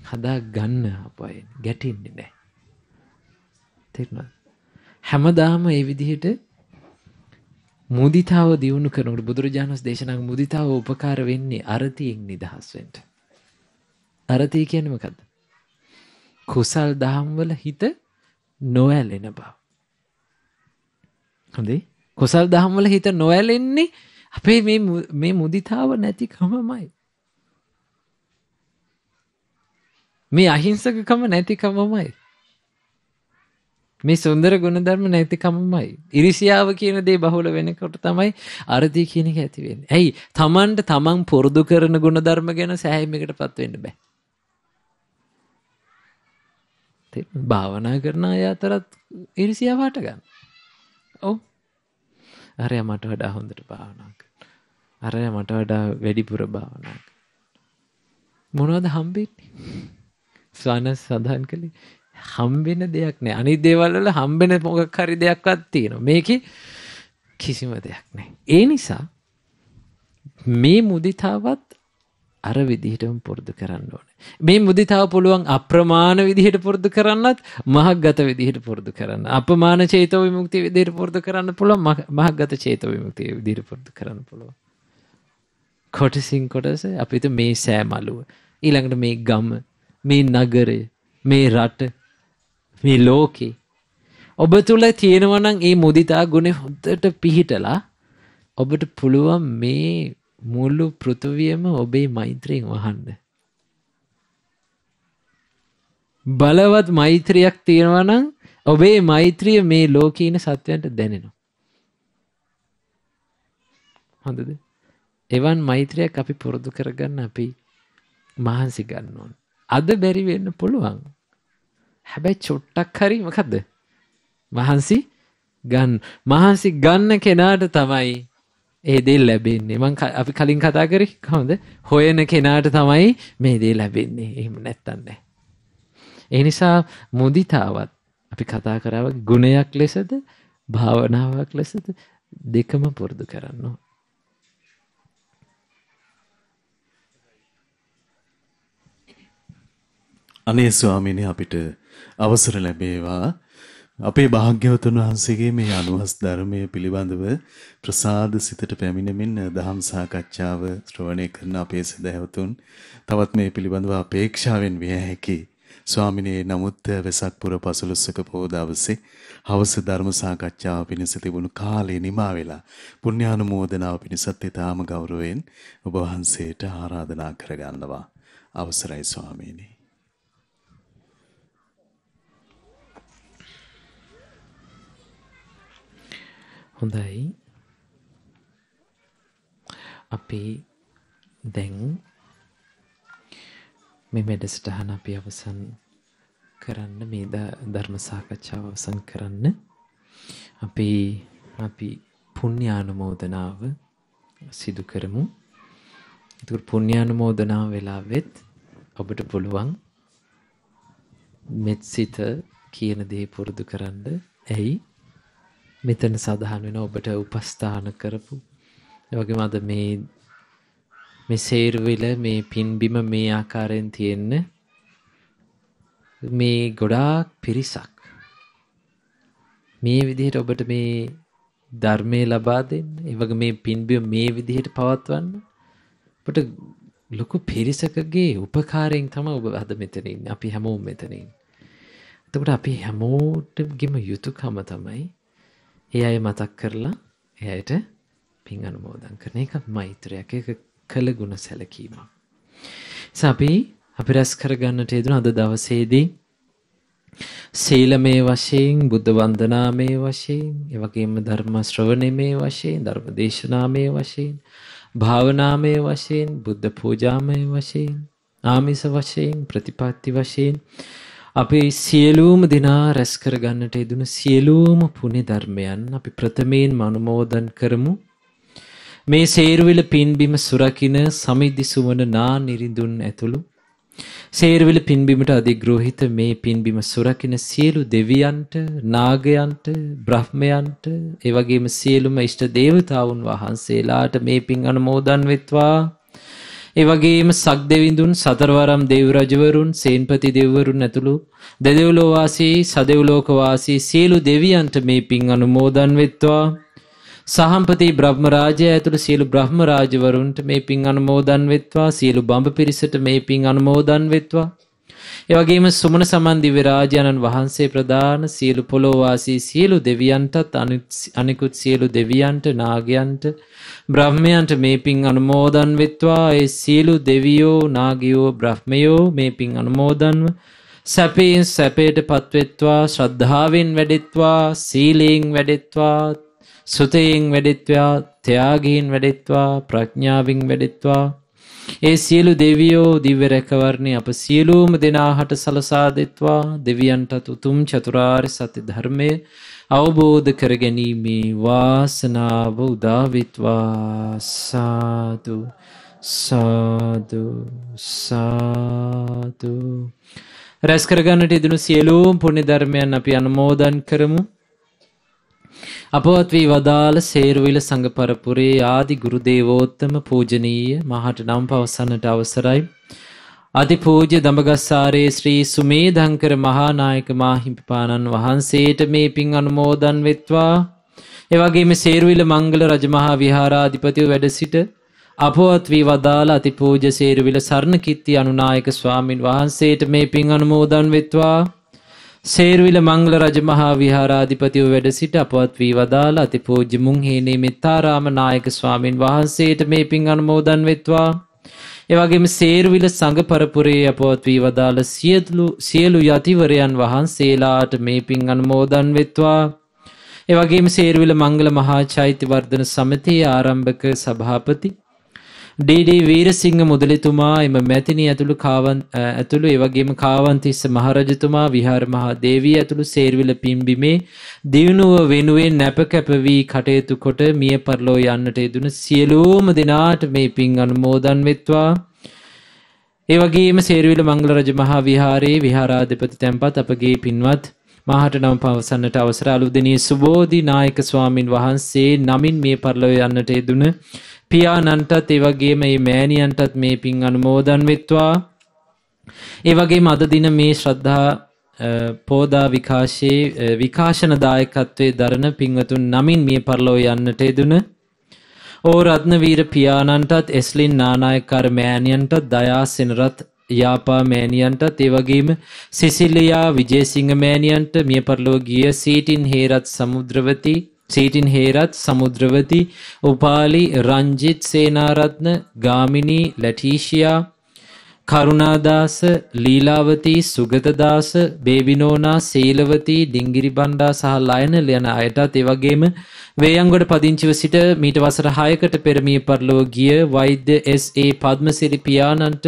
හදා ගන්න ආපු අය ගැටින්නේ නැහැ. තේරුණාද? හැමදාම මේ විදිහට මුදිතාව දියුණු කරනකොට බුදුරජාණන් වහන්සේ දේශනා කරන මුදිතාව උපකාර වෙන්නේ අරතියෙන් නිදහස් වෙන්න. අරතිය කියන්නේ මොකද්ද? කුසල් දහම් වල හිත නොඇලෙන බව. හොඳේ? කුසල් දහම් වල හිත නොඇලෙන්නේ අපේ මේ මේ මුදිතාව නැතිකමමයි. මේ අහිංසකකම නැතිකමමයි. මේ සුන්දර ගුණධර්ම නැතිකමමයි. ඉරිසියාව කියන දේ බහුල වෙනකොට තමයි අරදි කියන එක ඇති වෙන්නේ. ඇයි? Tamanට Taman පුරුදු කරන ගුණධර්ම ගැන සෑහීමකටපත් වෙන්න බෑ. භාවනා කරන අය අතරත් ඉරිසියාව හට ගන්න. ඔව්. අරයා මට වඩා හොඳට භාවනා කරනවා. අරයා මට වඩා වැඩිපුර භාවනා කරනවා. මොනවද හම්බෙන්නේ? ස්වනස් සඳහන් කළේ හම්බෙන දෙයක් නෑ. අනිත් දේවල් වල හම්බෙන මොකක් හරි දෙයක්වත් තියෙනවා. මේකේ කිසිම දෙයක් නෑ. ඒ නිසා මේ මුදිතාවත් අර විදිහටම පුරුදු කරන්න ඕනේ. මේ මුදිතාව පුළුවන් අප්‍රමාණ විදිහට පුරුදු කරන්නත් මහග්ගත විදිහට පුරුදු කරන්න. අපමාන චේතෝ විමුක්තිය විදිහට පුරුදු කරන්න පුළුවන් මහග්ගත චේතෝ විමුක්තිය විදිහට පුරුදු කරන්න පුළුවන්. කොටසින් කොටස අපිට මේ සෑමලුව ඊළඟට මේ ගම මේ නගරය මේ රට මේ ලෝකේ ඔබ තුළ තියෙනවනම් ඒ මුදිතා ගුණ හොඳට පිහිටලා ඔබට පුළුවන් මේ මුළු පෘථවියම ඔබේ මෛත්‍රියෙන් වහන්න. බලවත් මෛත්‍රියක් තියෙනවා නම් ඔබේ මෛත්‍රිය මේ ලෝකේ ඉන්න සත්වයන්ට දැනෙනවා. හොඳද? එවන් මෛත්‍රියක් අපි පුරුදු කරගන්න අපි මහන්සි ගන්න ඕන. අද බැරි වෙන්න පුළුවන්. හැබැයි චොට්ටක් හරි මොකද්ද? මහන්සි ගන්න. මහන්සි ගන්න කෙනාට තමයි ඒ දේ ලැබෙන්නේ. මං අපි කලින් කතා කරේ කොහොමද? හොයන කෙනාට තමයි මේ දේ ලැබෙන්නේ. එහෙම නැත්තම් නැහැ. ඒ නිසා මුදිතාවත් අපි කතා කරා ගුණයක් ලෙසද භාවනාවක් ලෙසද දෙකම පුරුදු කරන්න ඕන. අනේ ස්වාමීනි අපිට අවසර ලැබේවා. අපේ භාග්‍යවතුන් වහන්සේගේ මේ අනුහස් ධර්මයේ පිළිබඳව ප්‍රසාද සිතට පැමිණෙමින් දහම් සාකච්ඡාව ශ්‍රවණය කරන අපේ සදහැවතුන් තවත් මේ පිළිබඳව අපේක්ෂාවෙන් විය හැකි. ස්වාමිනේ නමුත් වෙසක් පුර පසළොස්වක පොහොය දවසේ හවස ධර්ම සාකච්ඡාව පිණිස තිබුණු කාලේ නිමා වෙලා පුණ්‍යානුමෝදනාව පිණිසත් ඊටාම ගෞරවයෙන් ඔබ වහන්සේට ආරාධනා කරගන්නවා. අවසරයි ස්වාමීනි. හොඳයි. අපි දැන් මේ වැඩසටහන අපි අවසන් කරන්න මේ ධර්ම සාකච්ඡාව අවසන් කරන්න. අපි අපි පුණ්‍යානුමෝදනාව සිදු කරමු. එතකොට පුණ්‍යානුමෝදනාව වෙලාවෙත් ඔබට පුළුවන් මෙත්සිත කියන දේ පුරුදු කරන්න. ඇයි? මෙතන සඳහන් වෙන ඔබට උපස්ථාන කරපු. ඒ වගේම අද මේ මේ සේරුවිල මේ පින්බිම මේ ආකාරයෙන් තියෙන්න මේ ගොඩාක් පිරිසක්. මේ විදිහට ඔබට මේ ධර්මය ලබා දෙන්න ඒ වගේ මේ පින්බිම මේ විදිහට පවත්වන්න ඔබට ලොකු පිරිසකගේ උපකාරයෙන් තමයි ඔබ අද මෙතන ඉන්නේ. අපි හැමෝම මෙතන ඉන්නේ. එතකොට අපි හැමෝටම යුතුයකම තමයි ඒ අය මතක් කරලා එයාට පින් අනුමෝදන් කරන එක මෛත්‍රයක් ඒක කළ ගුණ සැලකීමක්. අපි අපි රැස් කරගන්නට යෙදුන අද දවසේදී සීලමේ වශයෙන් බුද්ධ වන්දනාමේ වශයෙන් එවැගේම ධර්ම ශ්‍රවණමේ වශයෙන් ධර්ම දේශනාමේ වශයෙන් භාවනාමේ වශයෙන් බුද්ධ පූජාමේ වශයෙන් ආමිස වශයෙන් ප්‍රතිපත්ති වශයෙන් අපේ සියලුම දෙනා රැස් කරගන්නට යෙදුන සියලුම පුණ්‍ය ධර්මයන් අපි ප්‍රථමයෙන් අනුමෝදන් කරමු. මේ සේරුවිල පින්බිම සුරකින සමිද්දි සුවන නා නිරිඳුන් ඇතුළු. සේරුවිල පින්බිමට අධිග්‍රෝහිත මේ පින්බිම සුරකින සියලු දෙවියන්ට නාගයන්ට බ්‍රහ්මයන්ට එවැගේම සියලුම ඉෂ්ට දේවතාවුන් වහන්සේලාට මේ පින් අනුමෝදන් වෙත්වා. ඒ වගේම සක්දෙවිඳුන් සතරවරම් දෙව් රජවරුන් සේන්පති දෙව්වරුන් ඇතුළු දෙදෙව්ලෝ වාසී සදෙව්ලෝක වාසී සියලු දෙවියන්ට මේ පින් අනුමෝදන් වෙත්වා. සහම්පති බ්‍රහ්ම රාජය ඇතුළු සියලු බ්‍රහ්ම රාජවරුන්ට මේ පින් අනුමෝදන් වෙත්වා. සියලු බඹ පිරිසට මේ පින් අනුමෝදන් වෙත්වා. ඒ වගේම සුමන සමන් දිව්‍ය රාජානන් වහන්සේ ප්‍රදාන සියලු පොළොවාසී සියලු දෙවියන්ටත් අනිකුත් සියලු දෙවියන්ට නාගයන්ට බ්‍රහ්මයන්ට මේ පින් අනුමෝදන් වෙත්වා. ඒ සියලු දෙවියෝ නාගයෝ බ්‍රහ්මයෝ මේ පින් අනුමෝදන්ව සැපයෙන් සැපයට පත්වෙත්වා ශ්‍රද්ධාවෙන් වැඩෙත්වා සීලයෙන් වැඩෙත්වා සුතයෙන් වැඩෙත්වා ත්‍යාගයෙන් වැඩෙත්වා ප්‍රඥාවෙන් වැඩෙත්වා. ඒ සියලු දෙවියෝ දිව්‍ය රැකවරණය අප සියලුම දෙනාහට සලසා දෙත්වා. දෙවියන්ටත් උතුම් චතුරාර්ය සත්‍ය ධර්මය අවබෝධ කර ගැනීමේ වාසනාව උදාවිත්වා සාදු සාදු සාදු. රැස් කරගන්නට ඉදනු සියලූම් පුුණි ධර්මයන් අපි අනුමෝදන් කරමු. අපවත් වී වදාළ සේරුවිල සංඝ පරපුරේ ආදි ගුරුදේවෝත්තම පූජනීය මහට නම් පවසන්නට අවසරයි. අතිපූජ්‍ය දඹගස්සාරේ ශ්‍රී සුමේධංකර මහානායක මාහිමිපාණන් වහන්සේට මේ පින් අනුමෝදන් වෙත්වා. එවගේම සේරුවිල මංගල රජමහා විහාරාධිපතිව වැඩ සිට අපවත් වී වදාළ අතිපූජ සේරුවිල සරණකිත්ති අනුනායක ස්වාමින් වහන්සේට මේ පින් අනුමෝදන් වෙත්වා. සේරුවිල මංගල රජමහා විහාරාධිපතිව වැඩ සිට අපවත් වී වදාළ අතිපූජ්‍ය මුංහේනේ මෙත්තාරාම නායක ස්වාමින් වහන්සේට මේ පින් අනුමෝදන් වෙත්වා. එවගේම සේරුවිල සංඝ පරපුරේ අපවත් වී වදාළ සියලු සියලු යතිවරයන් වහන්සේලාට මේ පින් අනුමෝදන් වෙත්වා. එවගේම සේරුවිල මංගල මහා චෛත්‍ය වර්ධන සමිතියේ ආරම්භක සභාපති ඩීඩී වීරසිංහ මුදලිතුමා එම මැතිනි ඇතුළු කාවන් ඇතුළු එවගේම කාවන්තිස්ස මහරජතුමා විහාර මහා දේවී ඇතුළු සේර්විල පිම්බිමේ දියුණුව වෙනුවෙන් නැප කැපවී කටයුතු කොට මිය පරලෝ යන්නට යෙදුන සියලූම දෙනාට මේ පින් අනුමෝදන් වෙත්වා. ඒවගේම සේරවිල මංගල රජ මහා විහාරයේ විහාරාධිපති තැන්පත් අපගේ පින්වත් මහට නම් පවසන්නට අවසර අලුදනී සුබෝධි නායක ස්වාමින් වහන්සේ නමින් මේ පරලොව යන්නට යෙදුන පියාණන්ටත් ඒ වගේම මේ මෑණියන්ටත් මේ පින් අනුමෝදන් වෙත්වා. ඒ වගේම අද දින මේ ශ්‍රද්ධා පෝදා විකාශයේ විකාශන දායකත්වයේ දරන පින්වතුන් නමින් මිය පරලෝ යන්නට යෙදුන ඕ රත්නවීර පියාණන්ටත් එස්ලින් නානායකර මෑණියන්ටත් දයා සෙනරත් යාපා මෑණියන්ටත් ඒ වගේම සිසිලියා විජේසිංහ මෑණියන්ට මිය පරලෝ ගිය සීටින් හේරත් සමුද්‍රවතී සීටින් හේරත් සමුද්‍රවති උපාලි රංජිත් සේනාරත්න ගාමිණී ලැටීෂියා කරුණාදාස ලීලාවතී සුගතදාස බේබිනෝනා සීලවතී ඩිංගිරි බණ්ඩා සහ ලයනල් යන අයටත් එවගේම වේයන්ගොඩ පදිංචිව සිට මීට වසර හයකට පෙරමිය පරලෝ ගිය වෛද්‍ය S.A. පද්මසිරි පියාණන්ට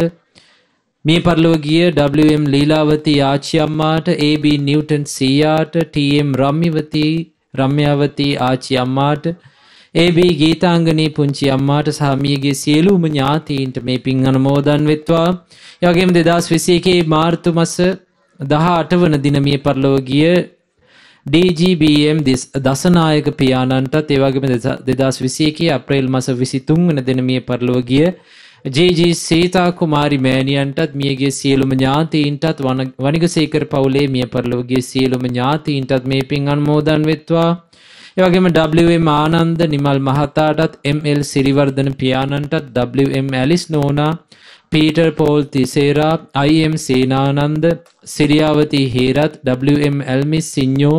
මේ පරලෝ ගිය WM ලීලාවතී ආච්චි අම්මාට AB නිව්ටන් සීයාට TM රම්මිවතී රම්‍යවතී ආච්චි අම්මාට ඒබී ගීතාංගනී පුංචි අම්මාට සහමියගේ සියලුම ඥාතීන්ට මේ පින් අනුමෝදන් වෙත්වා. යගේම දෙදස් විසේකේ මාර්තු මස දහ අටවන දිනමිය පරලෝ ගිය DGBM දසනායක පියාණන්ටත් ඒ වගේම 2021 අප්‍රේල් මාස 23 වෙනි දින මිය පරලොව ගිය ජේ.ජී. සීතා කුමාරි මෑණියන්ටත් මියගේ සියලුම ඥාතීන්ටත් වනිගසේකර පවුලේ මිය පරලොව ගිය සියලුම ඥාතීන්ටත් මේ පින් අනුමෝදන් වෙත්වා. ඒ වගේම WM ආනන්ද නිමල් මහතාටත් ML සිරිවර්ධන පියාණන්ටත් WM ඇලිස් නෝනා Peter Paul Tissera IM Senananda Siriyawathi Herath WM Almis Singho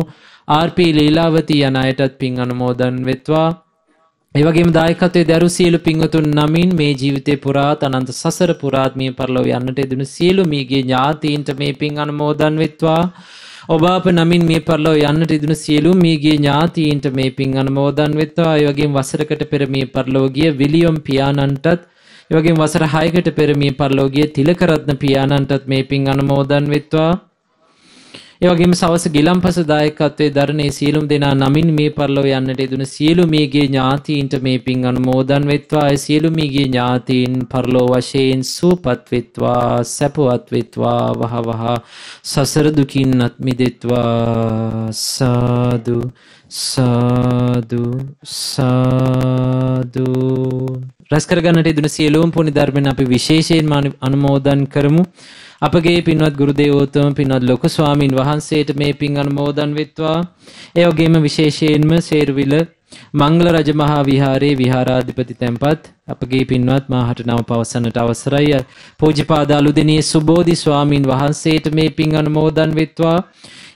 RP Leelawathi යන අයටත් පින් අනුමෝදන් වෙත්වා ඒවගේම දායකත්වයේ දරු සියලු පින්වතුන් නමින් මේ ජීවිතේ පුරාත් අනන්ත සසර පුරාත් මේ පරලොව යන්නට යෙදුණු සියලු මීගේ ඥාතීන්ට මේ පින් අනුමෝදන් වෙත්වා. ඔබ අප නමින් මේ පරලොව යන්නට යෙදුණු සියලු මීගේ ඥාතීන්ට මේ පින් අනුමෝදන් වෙත්වා. ඒ වගේම වසරකට පෙර මේ පරලොව ගිය විලියම් පියාණන්ටත් ඒ වගේම වසර 6කට පෙර මේ පරලොව ගිය තිලකරත්න පියාණන්ටත් මේ පින් අනුමෝදන් වෙත්වා. ඒ වගේම සවස ගිලම්පස දායකත්වයේ දරණේ සියලුම දෙනා නමින් මේ පරලොව යන්නට යෙදුණු සියලු මේගේ ඥාතීන්ට මේ පින් අනුමෝදන් වෙත්වා. ඒ සියලු මේගේ ඥාතීන් පරලොව වශයෙන් සූපත් වෙත්වා සැපවත් වෙත්වා වහ වහ සසර දුකින් අත් මිදෙත්වා. සාදු සාදු සාදු. රැස් කරගන්නට යෙදුණු සියලුම පුණ්‍ය ධර්මයන් අපි විශේෂයෙන්ම අනුමෝදන් කරමු. අපගේ පින්වත් ගුරුදේවෝත්තම පින්වත් ලොකු ස්වාමින් වහන්සේට මේ පින් අනුමෝදන් වෙත්වා. ඒ වගේම විශේෂයෙන්ම සේරුවිල මංගල රජ මහා විහාරයේ විහාරාධිපති තැන්පත් අපගේ පින්වත් මාහට නම පවසන්නට අවසරයි. පූජ්‍යපාද අලුදෙනියේ සුබෝධි ස්වාමින් වහන්සේට මේ පින් අනුමෝදන් වෙත්වා.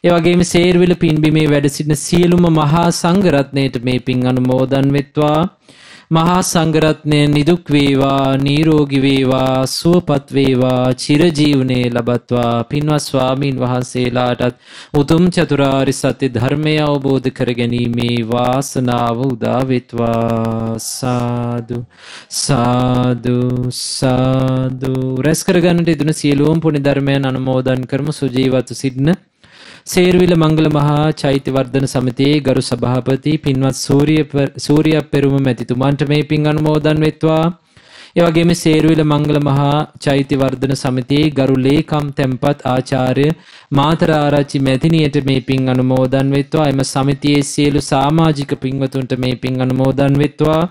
ඒ වගේම සේරුවිල පින්බිමේ වැඩ සිටින සියලුම මහා සංඝරත්නයට මේ පින් අනුමෝදන් වෙත්වා. මහා සංඝරත්නය නිදුක් වේවා නිරෝගී වේවා සුවපත් වේවා චිරජීවනයේ ලබත්වා. පින්වත් ස්වාමීන් වහන්සේලාටත් උතුම් චතුරාර්ය සත්‍ය ධර්මය අවබෝධ කර ගැනීමේ වාසනාව උදා වෙත්වා. සාදු සාදු සාදු. රැස් කරගන්නට ඉදුණ සියලුම පුණ්‍ය ධර්මයන් අනුමෝදන් කරමු. සුජීවත්ව සිටින සේරුවිල මංගල මහා චෛත්‍යවර්ධන සමිතියේ ගරු සභාපති පින්වත් සූරිය පෙරුම මැතිතුමන්ට මේ පින් අනුමෝදන් වෙත්වා. ඒ වගේම සේරුවිල මංගල මහා චෛත්‍යවර්ධන සමිතියේ ගරු ලේකම් තැන්පත් ආචාර්ය මාතරආරච්චි මැතිනියට මේ පින් අනුමෝදන් වෙත්වා. එම සමිතියේ සියලු සමාජික පින්වතුන්ට මේ පින් අනුමෝදන් වෙත්වා.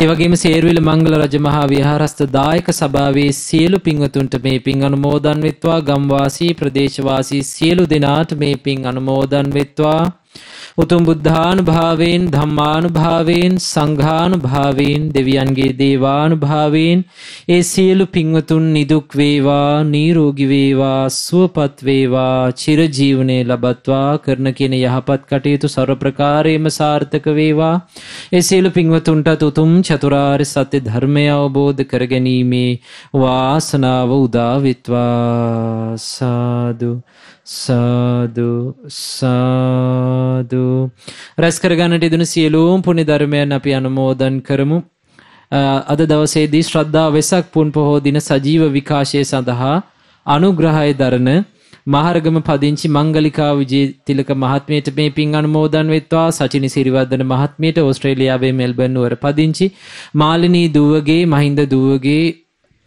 ඒ වගේම සේරුවිල මංගල රජ මහා විහාරස්ථ දායක සභාවේ සියලු පින්වතුන්ට මේ පින් අනුමෝදන් වෙත්වා. ගම්වාසී ප්‍රදේශවාසී සියලු දෙනාට මේ පින් අනුමෝදන් වෙත්වා. උතුම් බුද්ධානුභාවයෙන් ධම්මානුභාවයෙන් සංඝානුභාවයෙන් දෙවියන්ගේ දේවානුභාවයෙන් ඒ සියලු පින්වතුන් නිදුක් වේවා නිරෝගී වේවා සුවපත් වේවා චිරජීවනයේ ලබත්වා කරන කියන යහපත් කටයුතු ਸਰව ප්‍රකාරයෙන්ම සාර්ථක වේවා. ඒ සියලු පින්වතුන්ටත් උතුම් චතුරාර්ය සත්‍ය ධර්මය අවබෝධ කරගැනීමේ වාසනාව උදා වෙත්වා. සාදු. සාදු සාදු. රැස් කරගන්නට ඉදුණු සියලුම් පුණ්‍ය ධර්මයන් අපි අනුමෝදන් කරමු. අද දවසේදී ශ්‍රද්ධා වෙසක් පුන් පොහෝ දින සජීව විකාශය සඳහා අනුග්‍රහය දරන මහරගම පදිංචි මංගලිකා විජේ තිලක මහත්මයට මේ පින් අනුමෝදන් වෙත්වා. සචිනි සිරිවර්ධන මහත්මයට ඕස්ට්‍රේලියාවේ මෙල්බර්න් නුවර පදිංචි මාලිනී දුවගේ මහින්ද දුවගේ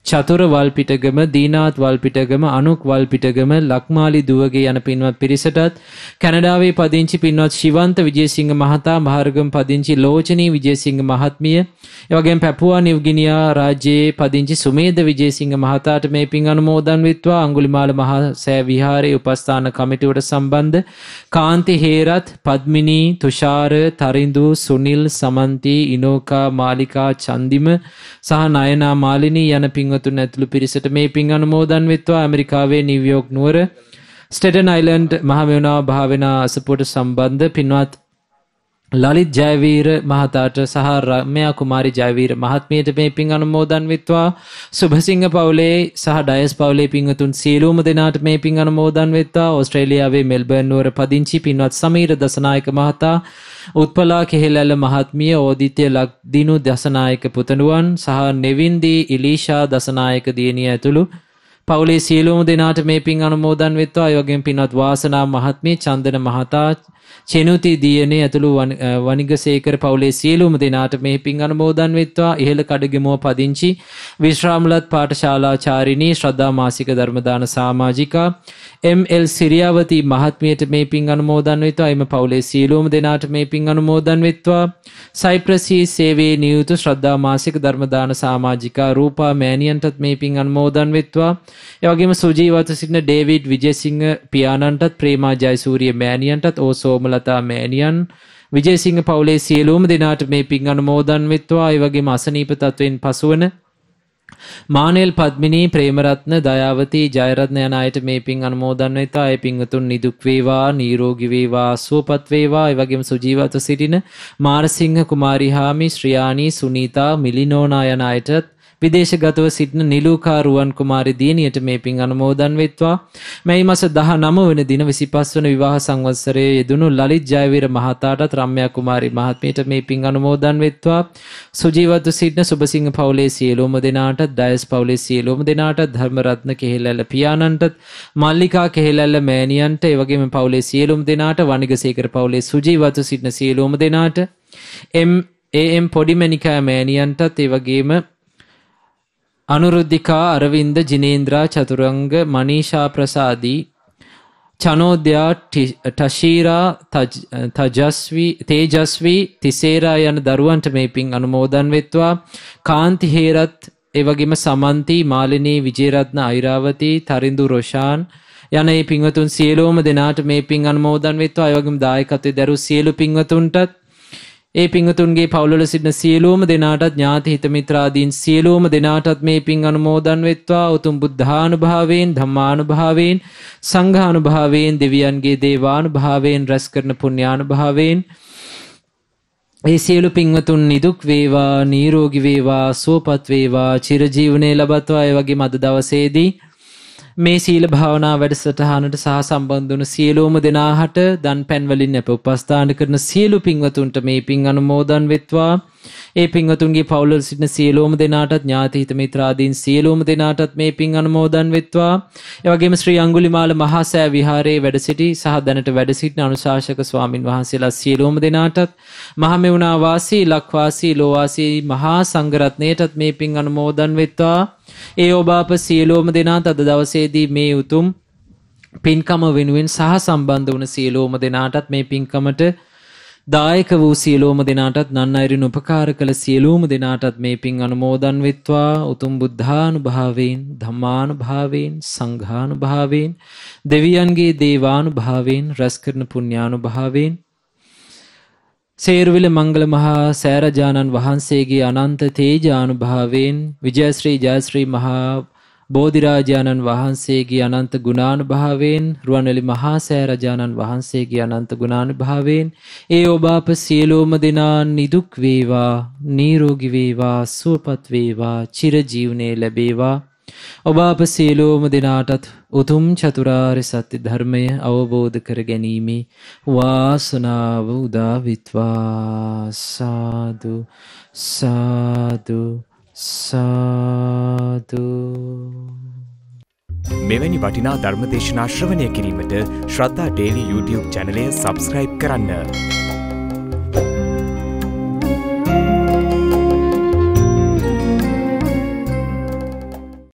චතුර වල්පිටගම දීනාත් වල්පිටගම අනුක් වල්පිටගම ලක්මාලි දුවගේ යන පින්වත් පිරිසටත් කැනඩාවේ පදිංචි පින්වත් ශිවන්ත විජේසිංහ මහතා මහර්ගම් පදිංචි ලෝචනී විජේසිංහ මහත්මිය එවගේම පැපුවා නිව්ගිනියා රාජ්‍යයේ පදිංචි සුමේද විජේසිංහ මහතාට මේ පින් අනුමෝදන් වෙත්වා. අඟුලිමාල මහා සෑ විහාරයේ උපස්ථාන කමිටුවට සම්බන්ධ කාන්ති හේරත් පද්මිනී තුෂාර තරිඳු සුනිල් සමන්ති ඉනෝකා මාලිකා චන්දිම සහ නයනා මාලිනී යන පින් පින්වතුන් ඇතුළු පිරිසට මේ පින් අනුමෝදන් වෙත්වා. ඇමරිකාවේ නිව්යෝක් නුවර. ස්ටේටන් අයිලන්ඩ් මහමෙවුනාව භාවනා අසපුවට සම්බන්ධ පින්වත් ලලිත් ජයවීර මහතාට සහ රම්‍යා කුමාරි ජයවීර මහත්මියට මේ පින් අනුමෝදන් වෙත්වා. සුභසිංහ පවුලේ සහ ඩයස් පවුලේ පින්වතුන් සියලුම දෙනාට මේ පින් අනුමෝදන් වෙත්වා. ඕස්ට්‍රේලියාවේ මෙල්බර්න් නුවර පදිංචි පින්වත් සමීර දසනායක මහතා උත්පලා කෙහෙලැල්ල මහත්මිය ඕදිත්‍ය ලක්දිනු දසනායක පුතණුවන් සහ නෙවින්දී ඉලීෂා දසනායක දියණිය ඇතුළු පවුලේ සියලුම දෙනාට මේ පින් අනුමෝදන් වෙත්වා. ඒ වගේම පින්වත් වාසනා මහත්මිය චන්දන මහතා චෙනුති දියනේ ඇතුළු වනිගසේකර පවුලේ සියලුම දෙනාට මේ පින් අනුමෝදන් වෙත්වා. ඉහළ කඩගෙමුව පදිංචි විශ්‍රාමලත් පාඨශාලාචාරිණී ශ්‍රද්ධා මාසික ධර්මදාන සමාජිකා එම්.එල්. සිරියාවති මහත්මියට මේ පින් අනුමෝදන් වෙත්වා. එම පවුලේ සියලුම දෙනාට මේ පින් අනුමෝදන් වෙත්වා. සයිප්‍රසී සේවයේ නියුතු ශ්‍රද්ධා මාසික ධර්මදාන සමාජිකා රූපා මෑණියන්ටත් මේ පින් අනුමෝදන් වෙත්වා. එවැගේම සුජීවත සිටින ඩේවිඩ් විජේසිංහ පියාණන්ටත් ප්‍රේමා ජයසූරිය මෑණියන්ටත් ඕ. සෝමලතා මෑණියන් විජේසිංහ පවුලේ සියලුම දෙනාට මේ පින් අනුමෝදන් වෙත්වා. ඒ වගේම අසනීප තත්වෙන් පසුවන මානෙල් පද්මිනී ප්‍රේමරත්න දයාවතී ජයරත්න යන අයට මේ පින් අනුමෝදන් වෙතා. ඒ පින්වතුන් නිදුක් වේවා නිරෝගී වේවා සුවපත් වේවා. ඒ වගේම සුජීවත්ව සිටින මාරසිංහ කුමාරිහාමි ශ්‍රියානී සුනීතා මිලිනෝනා යන අයටත් විදේශගතව සිටින නිලූකා රුවන් කුමාරි දියණියට මේ පින් අනුමෝදන් වෙත්වා. මැයි මාස 19 වන දින 25 වන විවාහ සංවත්සරයේ යෙදුණු ලලිත් ජයවීර මහතාටත් රම්‍යා කුමාරි මහත්මියට මේ පින් අනුමෝදන් වෙත්වා. සුජීවත්ව සිටින සුබසිංහ පවුලේ සියලුම දෙනාටත් දයස් පවුලේ සියලුම දෙනාටත් ධර්මරත්න කෙහෙලැල්ල පියාණන්ටත් මල්ලිකා කෙහෙලැල්ල මෑණියන්ට ඒ වගේම පවුලේ සියලුම දෙනාට වනිගසේකර පවුලේ සුජීවත්ව සිටින සියලුම දෙනාට එම් ඒම් පොඩිමැනිකා මෑණියන්ටත් ඒ වගේම අනුරුද්ධිකා අරවින්ද ජිනේන්ද්‍රා චතුරංග මනීෂා ප්‍රසාදී චනෝද්‍යා ටශීරා තේජස්වී තිසේරා යන දරුවන්ට මේ පින් අනුමෝදන් වෙත්වා. කාන්ති හේරත් එවගේම සමන්ති මාලිනී විජේරත්න අයිරාවතී තරිඳු රොෂාන් යන ඒ පින්වතුන් සියලෝම දෙනාට මේ පින් අනුමෝදන් වෙත්වා. අයවගේම දායකත්වයේ දරු සියලු පින්වතුන්ටත් ඒ පිංහතුන්ගේ පවුලල සිටින සියලූම දෙනාටත් ඥාති හිතමිත්‍රාදීන් සියලූම දෙනාටත් මේ පින් අනුමෝදන් වෙත්වා. උතුම් බුද්ධානුභාවයෙන් ධම්මානුභාවයෙන් සංඝානුභාවයෙන් දෙවියන්ගේ දේවානුභාවයෙන් රැස් කරන පුණ්‍යානුභාවයෙන්. ඒ සියලු පින්වතුන් නිදුක් වේවා නීරෝගි වේවා සුවපත් වේවා චිරජීවනයේ ලබත්වා. ඒ වගේ මද දවසේදී මේ සීල භාවනා වැඩසටහනට සහ සම්බන්ධ වන සියලුම දෙනාහට දන් පැන්වලින් අප උපස්ථාන කරන සියලු පින්වතුන්ට මේ පින් අනුමෝදන් වෙත්වා. ඒ පින්වතුන්ගේ පවුලවල සිටින සියලුම දෙනාටත් ඥාති හිත මිත්‍රාදීන් සියලුම දෙනාටත් මේ පින් අනුමෝදන් වෙත්වා. ඒ වගේම ශ්‍රී අඟුලිමාල මහා සෑ විහාරයේ වැඩ සිටි සහ දැනට වැඩ සිටින අනුශාසක ස්වාමින් වහන්සේලා සියලුම දෙනාටත් මහමෙවුනා වාසී ලක්වාසී ලෝවාසී මහා සංඝරත්නයටත් මේ පින් අනුමෝදන් වෙත්වා. ඒ ඔබ අප සියලුම දෙනාත් අද දවසේදී මේ උතුම් පින්කම වෙනුවෙන් සහ සම්බන්ධ වන සියලුම දෙනාටත් මේ පින්කමට දායක වූ සියලෝම දෙනාටත් නන් අයරින් උපකාර කළ සියලූම දෙනාටත් මේ පින් අනුමෝදන් වෙත්වා. උතුම් බුද්ධානු භාවයෙන් ධම්මානු භාවයෙන් සංඝානු භාවයෙන් දෙවියන්ගේ දේවානු භාවයෙන් රැස්කරන පුුණ්ඥානු භාවයෙන් සේරුවිල මංගල මහා සෑරජානන් වහන්සේගේ අනන්ත තේජානු භාවයෙන් විජයශ්‍රී ජයශ්‍රී මහා බෝධිරාජාණන් වහන්සේගේ අනන්ත ගුණානුභාවයෙන් රුවන්වැලි මහා සෑරජාණන් වහන්සේගේ අනන්ත ගුණානුභාවයෙන් ඒ ඔබ අප සියලෝම දෙනා නිදුක් වේවා නීරෝගි වේවා සුවපත් වේවා චිරජීවනයේ ලැබේවා. ඔබ අප සියලෝම දෙනාටත් උතුම් චතුරාර්ය සත්‍ය ධර්මය අවබෝධ කර ගැනීමේ වාසනාව උදාවිත්වා. සාදු සාදු. සාදු මෙවැනි වටිනා ධර්මදේශනා ශ්‍රවණය කිරීමට ශ්‍රද්ධා ඩේලි YouTube චැනලය සබස්ක්‍රයිබ් කරන්න.